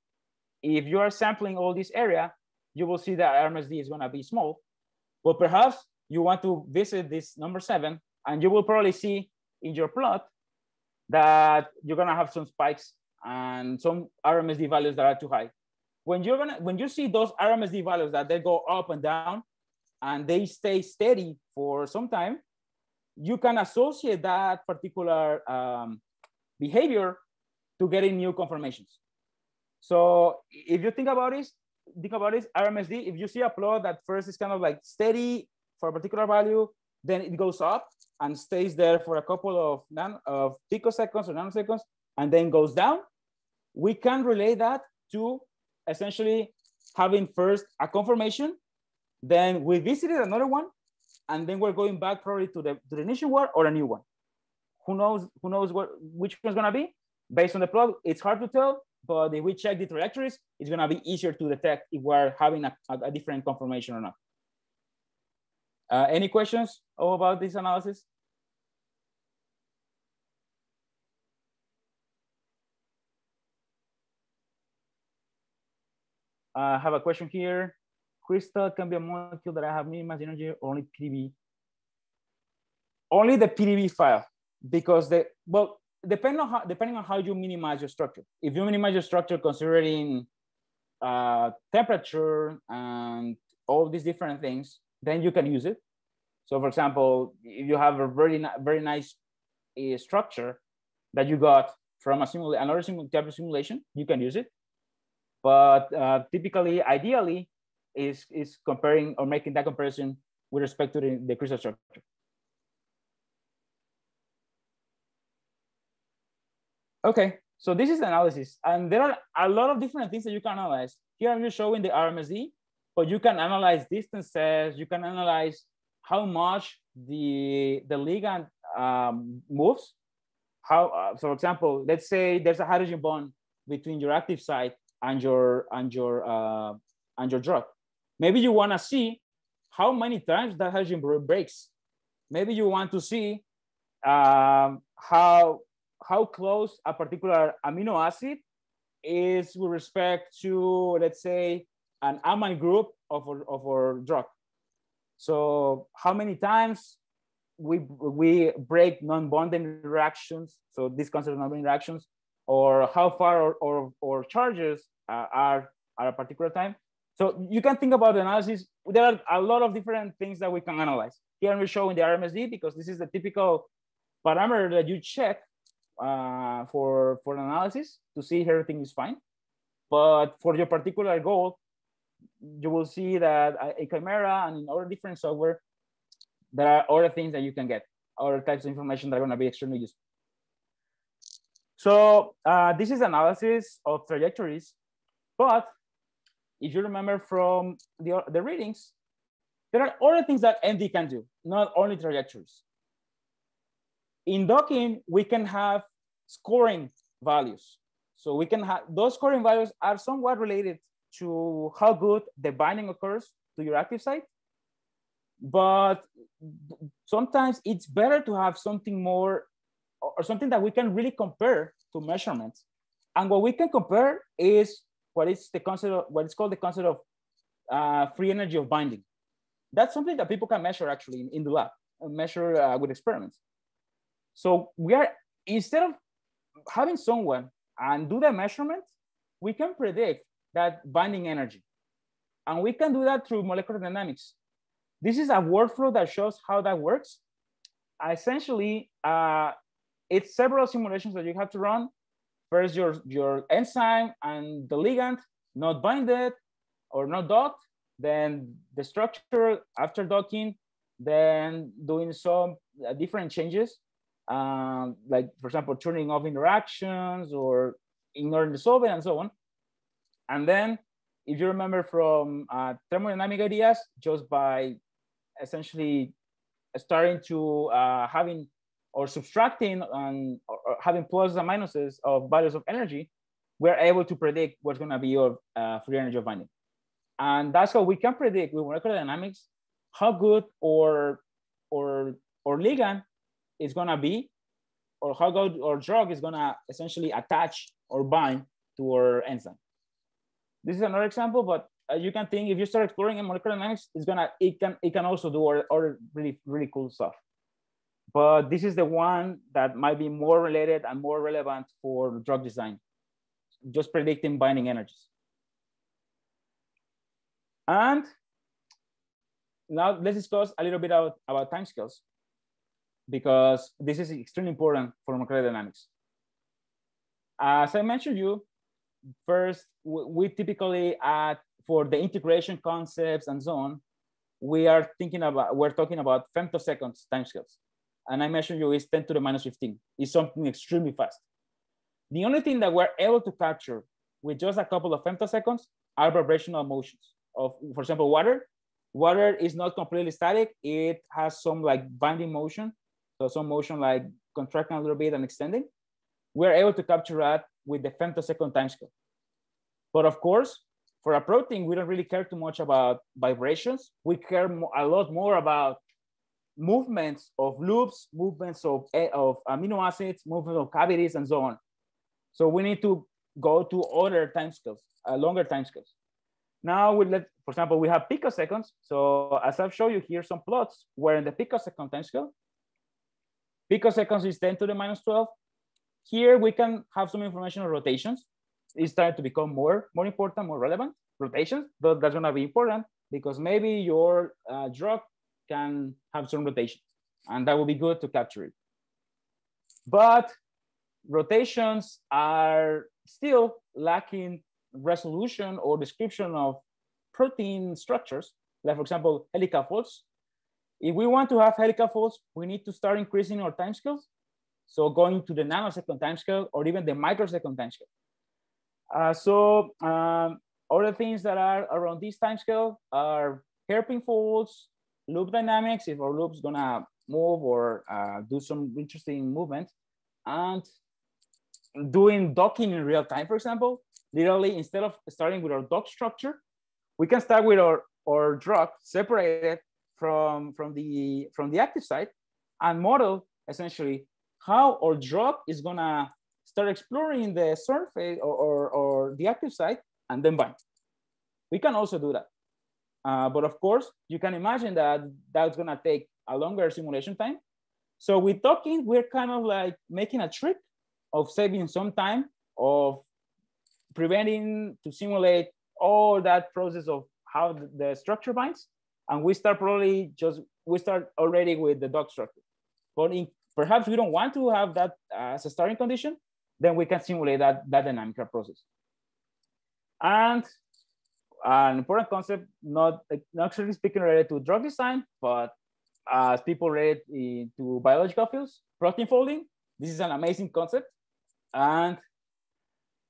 if you are sampling all this area, you will see that RMSD is gonna be small. But perhaps you want to visit this number seven, and you will probably see in your plot that you're gonna have some spikes and some RMSD values that are too high. When you're gonna when you see those RMSD values that they go up and down and they stay steady for some time, you can associate that particular um, behavior to getting new conformations. So if you think about it, think about this RMSD, if you see a plot that first is kind of like steady for a particular value, then it goes up and stays there for a couple of, nan of picoseconds or nanoseconds, and then goes down, we can relate that to essentially having first a conformation, then we visited another one, and then we're going back probably to the, to the initial one or a new one. Who knows, who knows what, which one's gonna be? Based on the plug, it's hard to tell, but if we check the trajectories, it's gonna be easier to detect if we're having a, a, different conformation or not. Uh, any questions about this analysis? I have a question here. Crystal can be a molecule that I have minimized energy, only PDB. Only the PDB file, because the, well, depending on how, depending on how you minimize your structure. If you minimize your structure considering uh, temperature and all these different things, then you can use it. So for example, if you have a very, very nice uh, structure that you got from a simula another simu type of simulation, you can use it. But uh, typically, ideally, is, is comparing or making that comparison with respect to the, the crystal structure. Okay, so this is the analysis. And there are a lot of different things that you can analyze. Here I'm just showing the RMSD, but you can analyze distances, you can analyze how much the, the ligand um, moves. How, uh, so for example, let's say there's a hydrogen bond between your active site and your and your uh, and your drug. Maybe you want to see how many times that hydrogen breaks. Maybe you want to see um, how how close a particular amino acid is with respect to, let's say, an amine group of our, of our drug. So how many times we, we break non-bonding reactions, so this concept of non-bonding reactions, or how far or, or, charges uh, are at a particular time. So you can think about the analysis. There are a lot of different things that we can analyze. Here we're showing the RMSD because this is the typical parameter that you check uh, for, for analysis to see if everything is fine. But for your particular goal, you will see that a Chimera and in other different software, there are other things that you can get, other types of information that are gonna be extremely useful. So uh, this is analysis of trajectories, but if you remember from the, the readings, there are other things that MD can do, not only trajectories. In docking, we can have scoring values. So we can have, those scoring values are somewhat related to how good the binding occurs to your active site. But sometimes it's better to have something more or something that we can really compare to measurements. And what we can compare is what is the concept of what is called the concept of uh, free energy of binding. That's something that people can measure actually in, in the lab, measure uh, with experiments. So we are instead of having someone and do the measurement, we can predict that binding energy. And we can do that through molecular dynamics. This is a workflow that shows how that works. Essentially, uh, it's several simulations that you have to run. First, your, your enzyme and the ligand not binded or not docked, then the structure after docking, then doing some uh, different changes um, like for example, turning off interactions or ignoring the solvent and so on. And then if you remember from uh, thermodynamic ideas, just by essentially starting to uh, having or subtracting and or having pluses and minuses of values of energy, we're able to predict what's going to be your uh, free energy of binding. And that's how we can predict with molecular dynamics how good or or or ligand is going to be, or how good our drug is going to essentially attach or bind to our enzyme. This is another example, but uh, you can think if you start exploring in molecular dynamics, it's gonna it can it can also do other, really really cool stuff. But this is the one that might be more related and more relevant for drug design, just predicting binding energies. And now let's discuss a little bit about, about timescales because this is extremely important for molecular dynamics. As I mentioned you, first, we typically add for the integration concepts and so on, we are thinking about, we're talking about femtoseconds timescales. And I mentioned you is 10 to the minus 15. It's something extremely fast. The only thing that we're able to capture with just a couple of femtoseconds are vibrational motions of, for example, water. Water is not completely static. It has some like binding motion. So some motion like contracting a little bit and extending. We're able to capture that with the femtosecond timescale. But of course, for a protein, we don't really care too much about vibrations. We care a lot more about movements of loops, movements of, eh, of amino acids, movements of cavities, and so on. So we need to go to other timescales, uh, longer timescales. Now we let, for example, we have picoseconds. So as I've shown you here, some plots where in the picosecond timescale, picoseconds is 10 to the minus 12. Here we can have some information on rotations. It's starting to become more, more important, more relevant. Rotations, but that's gonna be important because maybe your uh, drug can have some rotation and that will be good to capture it. But rotations are still lacking resolution or description of protein structures, like for example, helical folds. If we want to have helical folds, we need to start increasing our timescales. So going to the nanosecond timescale or even the microsecond timescale. Uh, so um, other things that are around this timescale are hairpin folds, loop dynamics, if our loop's gonna move or uh, do some interesting movement, and doing docking in real time, for example, literally instead of starting with our dock structure, we can start with our, our drug separated from, from, the, from the active site and model essentially how our drug is gonna start exploring the surface or, or, or the active site and then bind. We can also do that. Uh, but of course, you can imagine that that's gonna take a longer simulation time. So we're talking, we're kind of like making a trick of saving some time of preventing to simulate all that process of how the, the structure binds. And we start probably just, we start already with the dock structure. But in, perhaps we don't want to have that as a starting condition, then we can simulate that, that dynamical process. And an important concept, not, not actually speaking related to drug design, but as people related to biological fields, protein folding. This is an amazing concept. And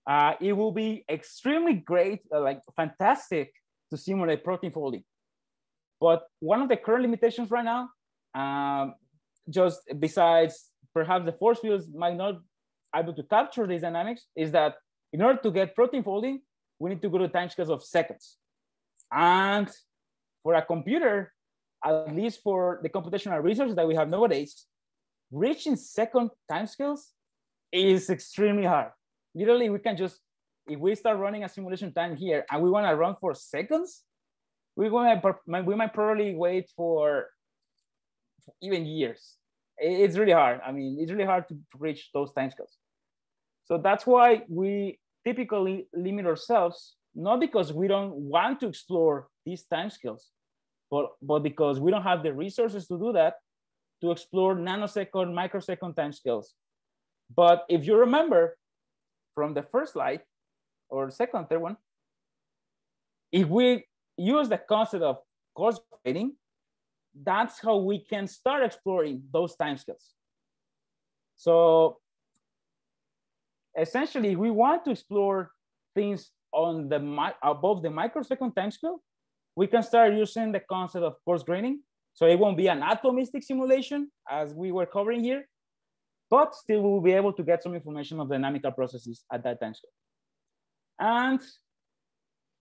uh, it will be extremely great, uh, like fantastic to simulate protein folding. But one of the current limitations right now, um, just besides perhaps the force fields might not able to capture these dynamics, is that in order to get protein folding, we need to go to timescales of seconds. And for a computer, at least for the computational resources that we have nowadays, reaching second timescales is extremely hard. Literally, we can just, if we start running a simulation time here and we want to run for seconds, we might, we might probably wait for even years. It's really hard. I mean, it's really hard to reach those timescales. So that's why we typically limit ourselves, not because we don't want to explore these timescales, but, but because we don't have the resources to do that, to explore nanosecond, microsecond timescales. But if you remember from the first slide, or second, third one, if we use the concept of coarse graining, that's how we can start exploring those timescales. So essentially, we want to explore things on the above the microsecond timescale. We can start using the concept of coarse graining. So it won't be an atomistic simulation as we were covering here, but still we will be able to get some information of dynamical processes at that timescale. And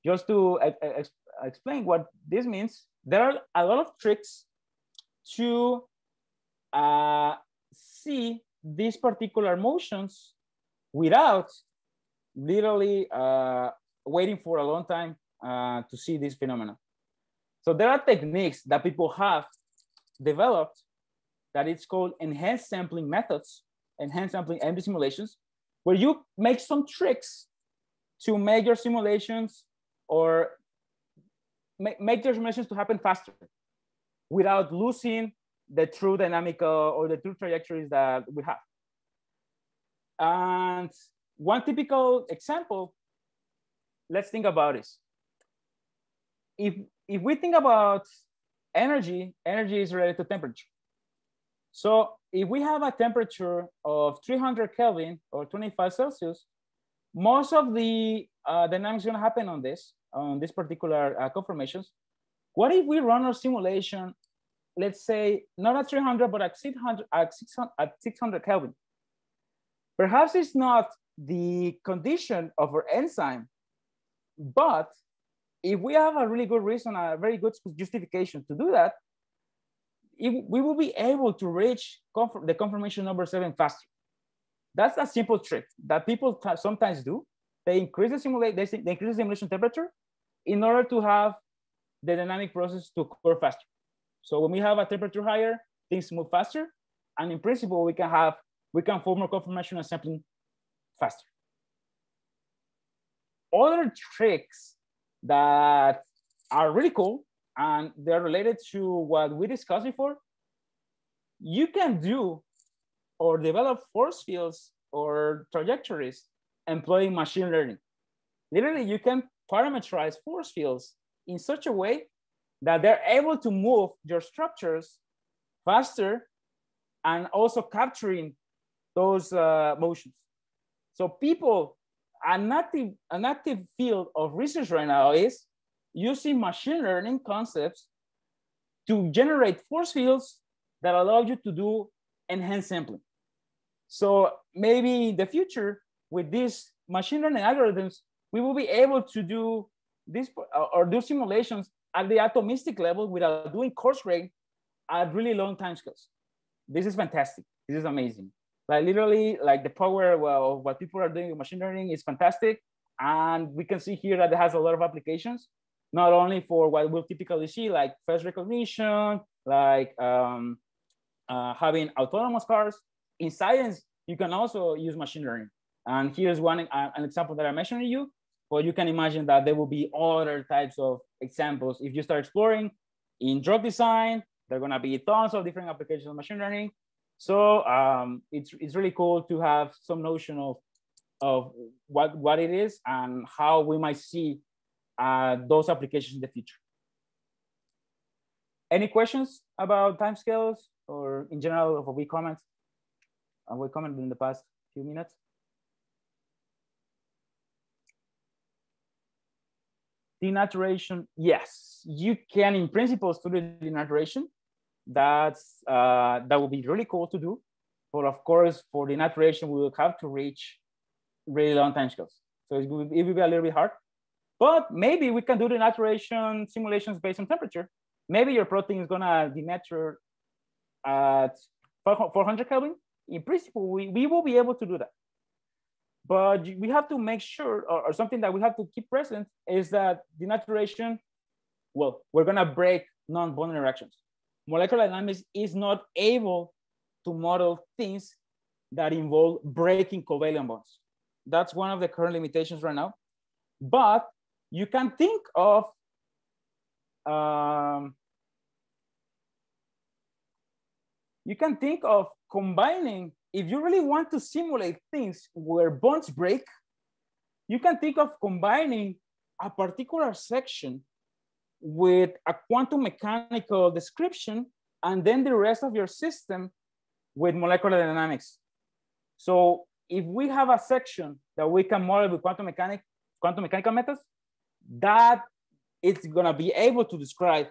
just to explain what this means, there are a lot of tricks to uh, see these particular motions without literally uh, waiting for a long time uh, to see this phenomenon. So there are techniques that people have developed that it's called enhanced sampling methods, enhanced sampling MD simulations, where you make some tricks to make your simulations or make, make simulations to happen faster without losing the true dynamical uh, or the true trajectories that we have. And one typical example, let's think about this. If, if we think about energy, energy is related to temperature. So if we have a temperature of 300 Kelvin or 25 Celsius, most of the uh, dynamics going to happen on this, on this particular uh, conformations. What if we run our simulation, let's say not at 300, but at 600, at 600, at 600 Kelvin? Perhaps it's not the condition of our enzyme, but if we have a really good reason, a very good justification to do that, it, we will be able to reach the conformation number seven faster. That's a simple trick that people sometimes do. They increase the simulate, they, they increase the simulation temperature in order to have the dynamic process to occur faster. So when we have a temperature higher, things move faster. And in principle, we can have, we can form more conformation and sampling faster. Other tricks that are really cool and they're related to what we discussed before, you can do or develop force fields or trajectories employing machine learning. Literally, you can parameterize force fields in such a way that they're able to move your structures faster and also capturing those uh, motions. So people, an active, an active field of research right now is using machine learning concepts to generate force fields that allow you to do enhanced sampling. So maybe in the future, with these machine learning algorithms, we will be able to do this uh, or do simulations at the atomistic level without doing coarse grain at really long time scales. This is fantastic. This is amazing. Like literally, like the power well, of what people are doing with machine learning is fantastic. And we can see here that it has a lot of applications not only for what we'll typically see, like face recognition, like um, uh, having autonomous cars. In science, you can also use machine learning. And here's one uh, an example that I mentioned to you, but you can imagine that there will be other types of examples. If you start exploring in drug design, there are gonna be tons of different applications of machine learning. So um, it's, it's really cool to have some notion of, of what, what it is and how we might see uh, those applications in the future. Any questions about timescales or in general of what we comment? Uh, we commented in the past few minutes. Denaturation, yes, you can in principle study denaturation. That's uh, that would be really cool to do, but of course for denaturation we will have to reach really long timescales. So it will, it will be a little bit hard. But maybe we can do denaturation simulations based on temperature. Maybe your protein is gonna denature at 400 Kelvin. In principle, we, we will be able to do that. But we have to make sure, or, or something that we have to keep present is that denaturation, well, we're gonna break non-bond interactions. Molecular dynamics is not able to model things that involve breaking covalent bonds. That's one of the current limitations right now. But you can think of um, you can think of combining if you really want to simulate things where bonds break you can think of combining a particular section with a quantum mechanical description and then the rest of your system with molecular dynamics so if we have a section that we can model with quantum mechanic quantum mechanical methods that it's gonna be able to describe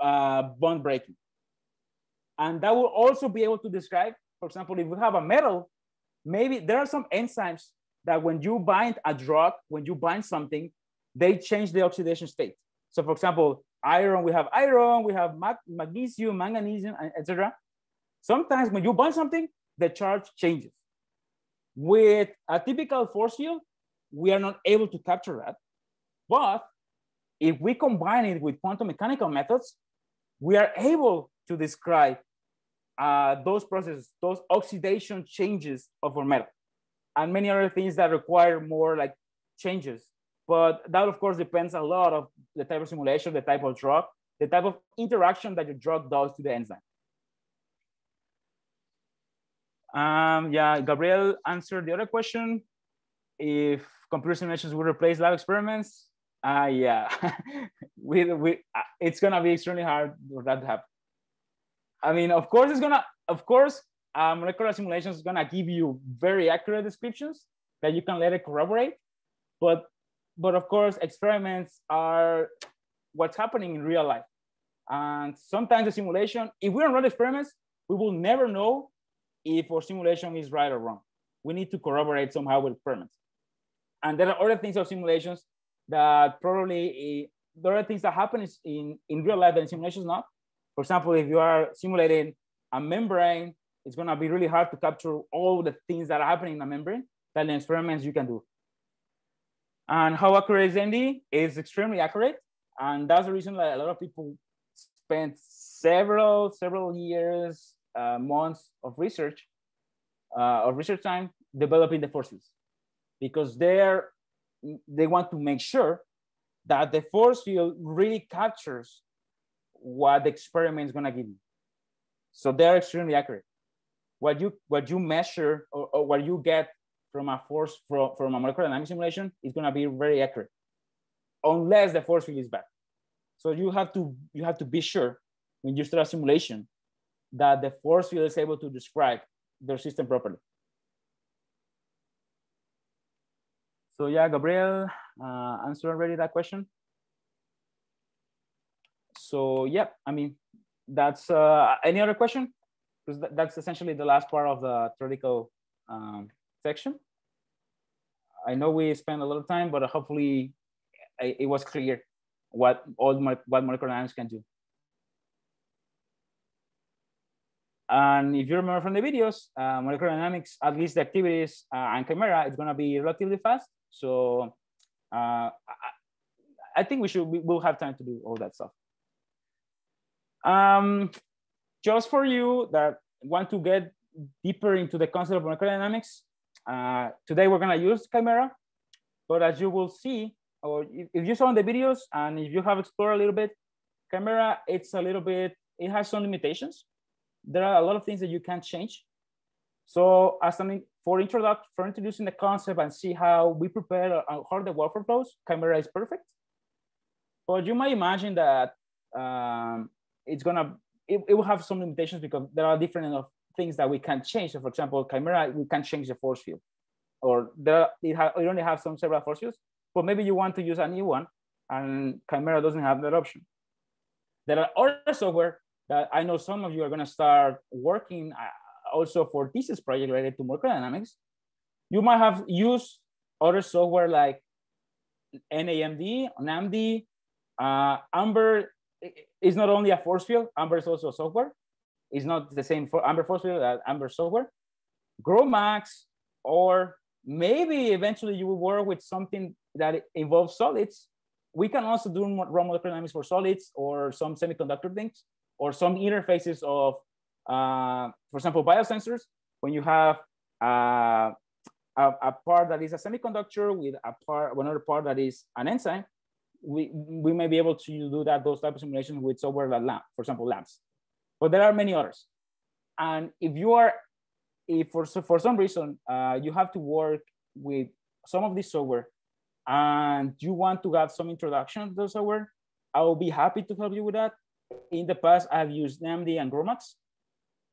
uh, bond breaking. And that will also be able to describe, for example, if we have a metal, maybe there are some enzymes that when you bind a drug, when you bind something, they change the oxidation state. So for example, iron, we have iron, we have mag magnesium, manganese, etc. Sometimes when you bind something, the charge changes. With a typical force field, we are not able to capture that. But if we combine it with quantum mechanical methods, we are able to describe uh, those processes, those oxidation changes of our metal, and many other things that require more like changes. But that, of course, depends a lot of the type of simulation, the type of drug, the type of interaction that your drug does to the enzyme. Um, yeah, Gabriel answered the other question. If computer simulations would replace lab experiments, uh, yeah, we, we, uh, it's gonna be extremely hard for that to happen. I mean, of course, it's gonna, of course, uh, molecular simulation is gonna give you very accurate descriptions that you can let it corroborate. But, but of course, experiments are what's happening in real life. And sometimes the simulation, if we don't run experiments, we will never know if our simulation is right or wrong. We need to corroborate somehow with experiments. And there are other things of simulations that probably uh, there are things that happen in, in real life that in simulations not. For example, if you are simulating a membrane, it's gonna be really hard to capture all the things that are happening in a membrane that in experiments you can do. And how accurate is MD? It's extremely accurate. And that's the reason that a lot of people spend several, several years, uh, months of research, uh, of research time developing the forces because they're, they want to make sure that the force field really captures what the experiment is going to give you. So they're extremely accurate. What you what you measure or, or what you get from a force from, from a molecular dynamic simulation is going to be very accurate, unless the force field is bad. So you have to you have to be sure when you start a simulation that the force field is able to describe their system properly. So yeah, Gabriel uh, answered already that question. So yeah, I mean, that's uh, any other question? Because that's essentially the last part of the theoretical um, section. I know we spent a lot of time, but hopefully it was clear what all what molecular dynamics can do. And if you remember from the videos, uh, molecular dynamics, at least the activities uh, and Chimera, it's going to be relatively fast. So uh, I, I, think we should, we will have time to do all that stuff. Um, just for you that want to get deeper into the concept of molecular dynamics, uh, today we're going to use Chimera, but as you will see, or if, you saw in the videos and if you have explored a little bit, Chimera, it's a little bit, it has some limitations. There are a lot of things that you can't change. So as for introduct for introducing the concept and see how we prepare uh, how the workflow flows, Chimera is perfect. But you might imagine that um, it's gonna it, it will have some limitations because there are different enough things that we can change. So for example, Chimera, we can change the force field, or there it, ha- it only have some several force fields, but maybe you want to use a new one, and Chimera doesn't have that option. There are other software that I know some of you are going to start working uh, also for thesis project related to molecular dynamics. You might have used other software like NAMD, NAMD, uh, Amber is not only a force field, Amber is also software. It's not the same for Amber force field as Amber software. GROMACS, or maybe eventually you will work with something that involves solids. We can also do raw molecular dynamics for solids or some semiconductor things or some interfaces of, uh, for example, biosensors. When you have uh, a, a, part that is a semiconductor with a part, another part that is an enzyme, we, we may be able to do that, those type of simulations with software like LAMP, for example, LAMMPS. But there are many others. And if you are, if for, for some reason, uh, you have to work with some of this software and you want to have some introduction to the software, I will be happy to help you with that. In the past, I've used NAMD and GROMACS.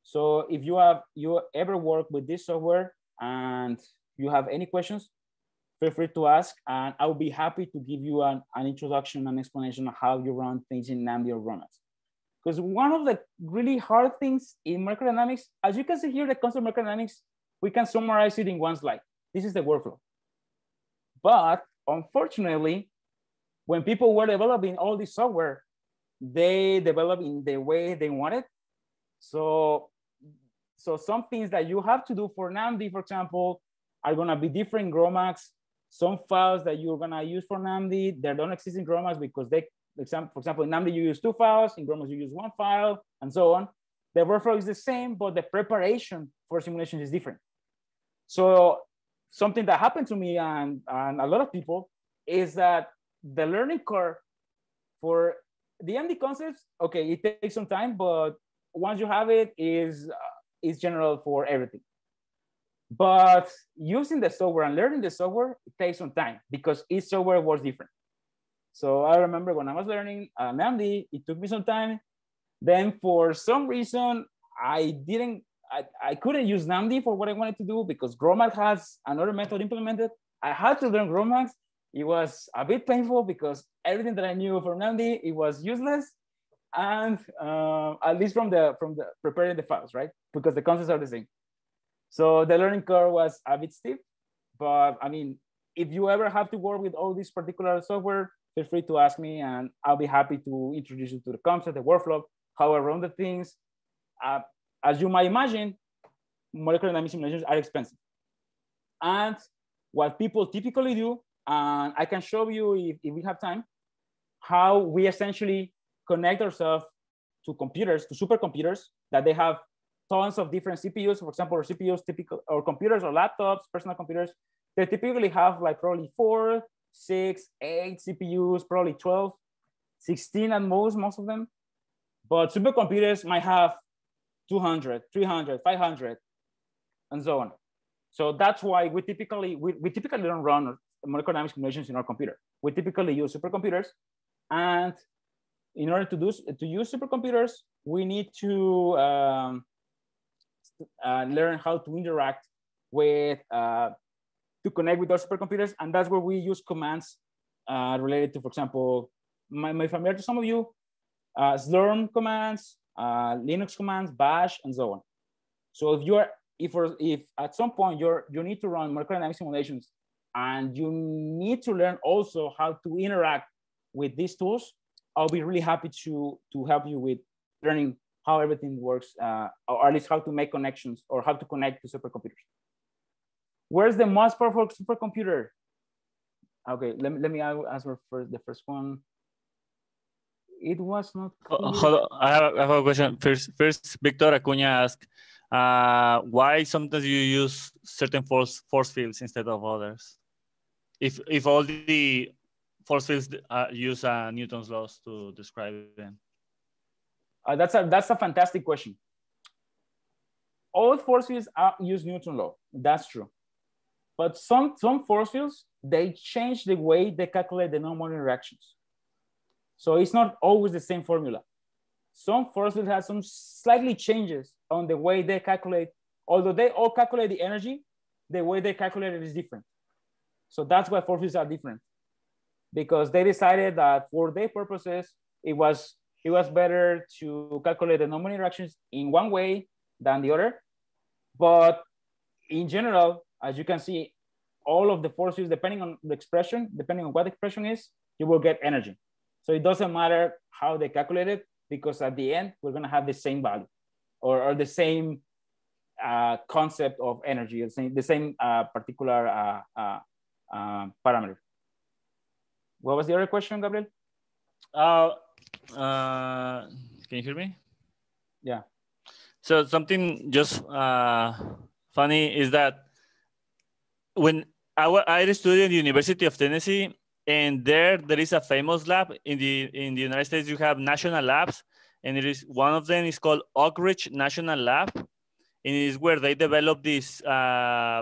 So if you have you ever worked with this software and you have any questions, feel free to ask and I will be happy to give you an, an introduction and explanation of how you run things in NAMD or GROMACS. Because one of the really hard things in molecular dynamics, as you can see here, the concept of molecular dynamics, we can summarize it in one slide. This is the workflow. But unfortunately, when people were developing all this software, they developed in the way they wanted. So, so some things that you have to do for NAMD, for example, are gonna be different in GROMACS. Some files that you're gonna use for NAMD, they don't exist in GROMACS because they, for example, in NAMD you use two files, in GROMACS you use one file, and so on. The workflow is the same, but the preparation for simulation is different. So something that happened to me and, and a lot of people is that the learning curve for the MD concepts, okay, it takes some time, but once you have it, is uh, is general for everything. But using the software and learning the software, takes some time because each software was different. So I remember when I was learning uh, it took me some time. Then for some reason, I didn't I, I couldn't use NAMD for what I wanted to do because GROMACS has another method implemented. I had to learn GROMACS, it was a bit painful because everything that I knew from NAMD, it was useless. And uh, at least from the from the preparing the files, right? Because the concepts are the same. So the learning curve was a bit steep, but I mean, if you ever have to work with all this particular software, feel free to ask me and I'll be happy to introduce you to the concept, the workflow, how I run the things. Uh, as you might imagine, molecular dynamic simulations are expensive. And what people typically do, and I can show you if, if we have time, how we essentially connect ourselves to computers, to supercomputers that they have tons of different CPUs. For example, CPUs, typical or computers or laptops, personal computers, they typically have like probably four, six, eight CPUs, probably 12, 16 at most, most of them. But supercomputers might have 200, 300, 500, and so on. So that's why we typically we, we typically don't run molecular dynamics simulations in our computer. We typically use supercomputers, and in order to do to use supercomputers, we need to um, uh, learn how to interact with uh, to connect with those supercomputers, and that's where we use commands uh, related to, for example, my, my familiar to some of you, uh, Slurm commands, Linux commands, Bash, and so on. So if you are if, if at some point you're, you need to run molecular dynamic simulations and you need to learn also how to interact with these tools, I'll be really happy to, to help you with learning how everything works, uh, or at least how to make connections or how to connect to supercomputers. Where's the most powerful supercomputer? Okay, let me, let me answer first the first one. It was not. Uh, hold on. I have, I have a question. First, first Victor Acuña asked, uh, why sometimes you use certain force force fields instead of others? If if all the force fields uh, use uh, Newton's laws to describe them. Uh, that's a that's a fantastic question. All force fields are, use Newton law. That's true. But some some force fields they change the way they calculate the normal interactions. So it's not always the same formula. Some force fields have some slightly changes on the way they calculate, although they all calculate the energy, the way they calculate it is different. So that's why force fields are different because they decided that for their purposes, it was, it was better to calculate the normal interactions in one way than the other. But in general, as you can see, all of the forces, depending on the expression, depending on what expression is, you will get energy. So it doesn't matter how they calculate it because at the end, we're gonna have the same value or, or the same uh, concept of energy, the same, the same uh, particular uh, uh, uh parameter. What was the other question, Gabriel? Uh, uh, can you hear me? Yeah. So something just funny is that when I, I studied at the University of Tennessee, and there there is a famous lab in the in the United States. You have national labs, and it is one of them is called Oak Ridge National Lab, and it is where they developed this uh,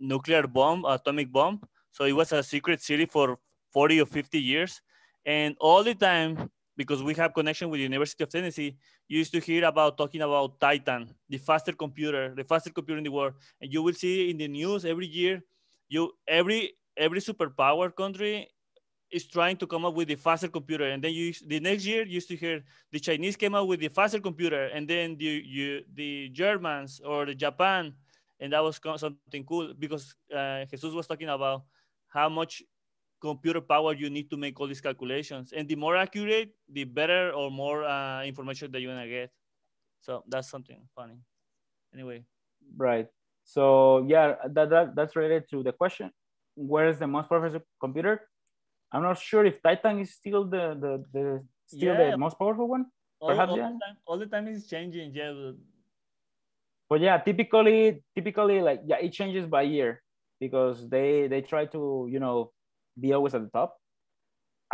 nuclear bomb, atomic bomb. So it was a secret city for 40 or 50 years, and all the time because we have connection with the University of Tennessee, you used to hear about talking about Titan, the fastest computer, the fastest computer in the world, and you will see in the news every year, you every every superpower country is trying to come up with the faster computer. And then you, the next year, you used to hear the Chinese came up with the faster computer, and then the you, the Germans or the Japan, and that was something cool because uh, Jesus was talking about how much computer power you need to make all these calculations, and the more accurate, the better or more uh, information that you're gonna get. So that's something funny. Anyway. Right. So yeah, that, that that's related to the question. Where is the most powerful computer? I'm not sure if Titan is still the the, the still yeah. the most powerful one. Perhaps, all, all, yeah. the time, all the time is changing, yeah. But yeah, typically, typically, like yeah, it changes by year because they they try to you know be always at the top.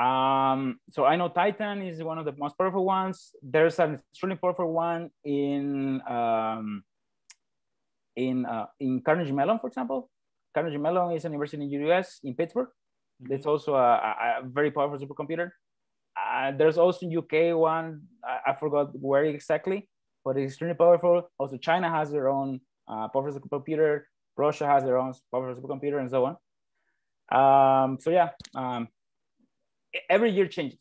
Um, so I know Titan is one of the most powerful ones. There's an extremely powerful one in um, in uh, in Carnegie Mellon, for example. Carnegie Mellon is a university in the US in Pittsburgh. Mm-hmm. It's also a, a, very powerful supercomputer. Uh, there's also UK one. I, I, forgot where exactly, but it's extremely powerful. Also, China has their own uh, powerful supercomputer. Russia has their own powerful supercomputer, and so on. Um, so yeah, um, every year changes.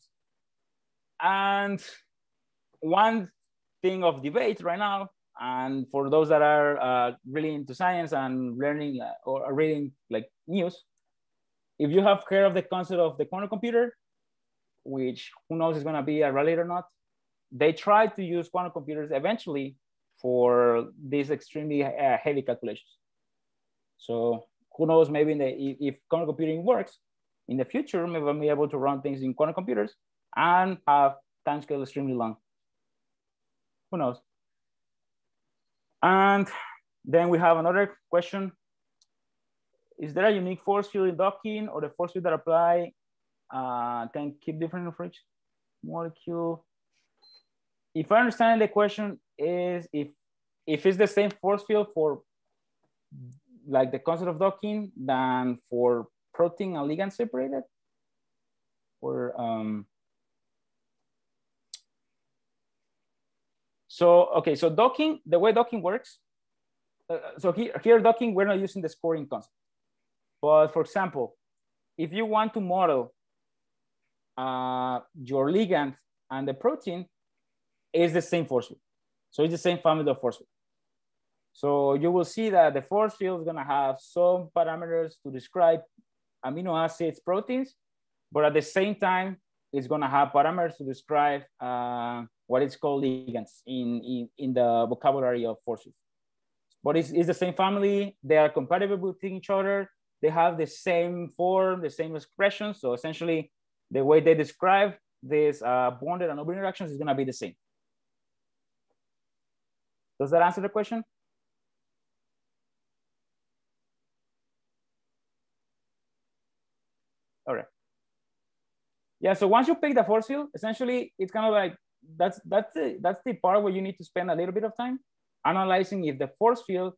And one thing of debate right now, and for those that are uh, really into science and learning uh, or reading like news, if you have heard of the concept of the quantum computer, which who knows is going to be a reality or not, they tried to use quantum computers eventually for these extremely uh, heavy calculations. So who knows, maybe the, if quantum computing works in the future, maybe we'll be able to run things in quantum computers and have timescale extremely long. Who knows? And then we have another question. Is there a unique force field in docking or the force field that apply uh, can keep different for each molecule? If I understand the question is if if it's the same force field for like the concept of docking than for protein and ligand separated? Or um, so okay so docking the way docking works uh, so here, here docking we're not using the scoring concept. But for example if you want to model uh, your ligand and the protein is the same force. Field so it's the same family of force. field so you will see that the force field is going to have some parameters to describe amino acids, proteins, but at the same time, it's going to have parameters to describe uh, what is called ligands in, in, in the vocabulary of forces. But it's, it's the same family. They are compatible with each other. They have the same form, the same expression. So essentially, the way they describe this uh, bonded and open interactions is going to be the same. Does that answer the question? All right. Yeah, so once you pick the force field, essentially it's kind of like that's that's the that's the part where you need to spend a little bit of time analyzing if the force field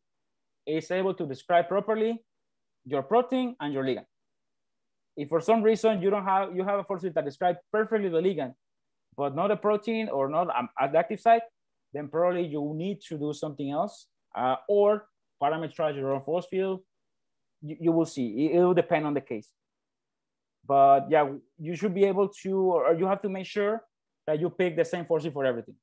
is able to describe properly your protein and your ligand. If for some reason you don't have you have a force field that describes perfectly the ligand, but not a protein or not at the active site, then probably you need to do something else uh, or parameterize your own force field. You, you will see. It, it will depend on the case but yeah you should be able to or you have to make sure that you pick the same force for everything.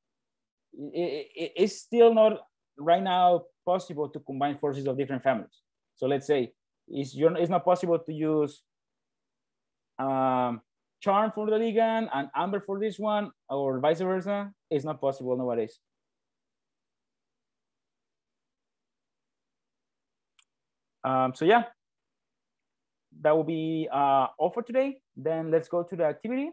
It, it, it's still not right now possible to combine forces of different families. So let's say it's, it's not possible to use um, CHARMM for the ligand and AMBER for this one or vice versa. It's not possible nowadays. Um, so yeah that will be uh, all for today. Then let's go to the activity.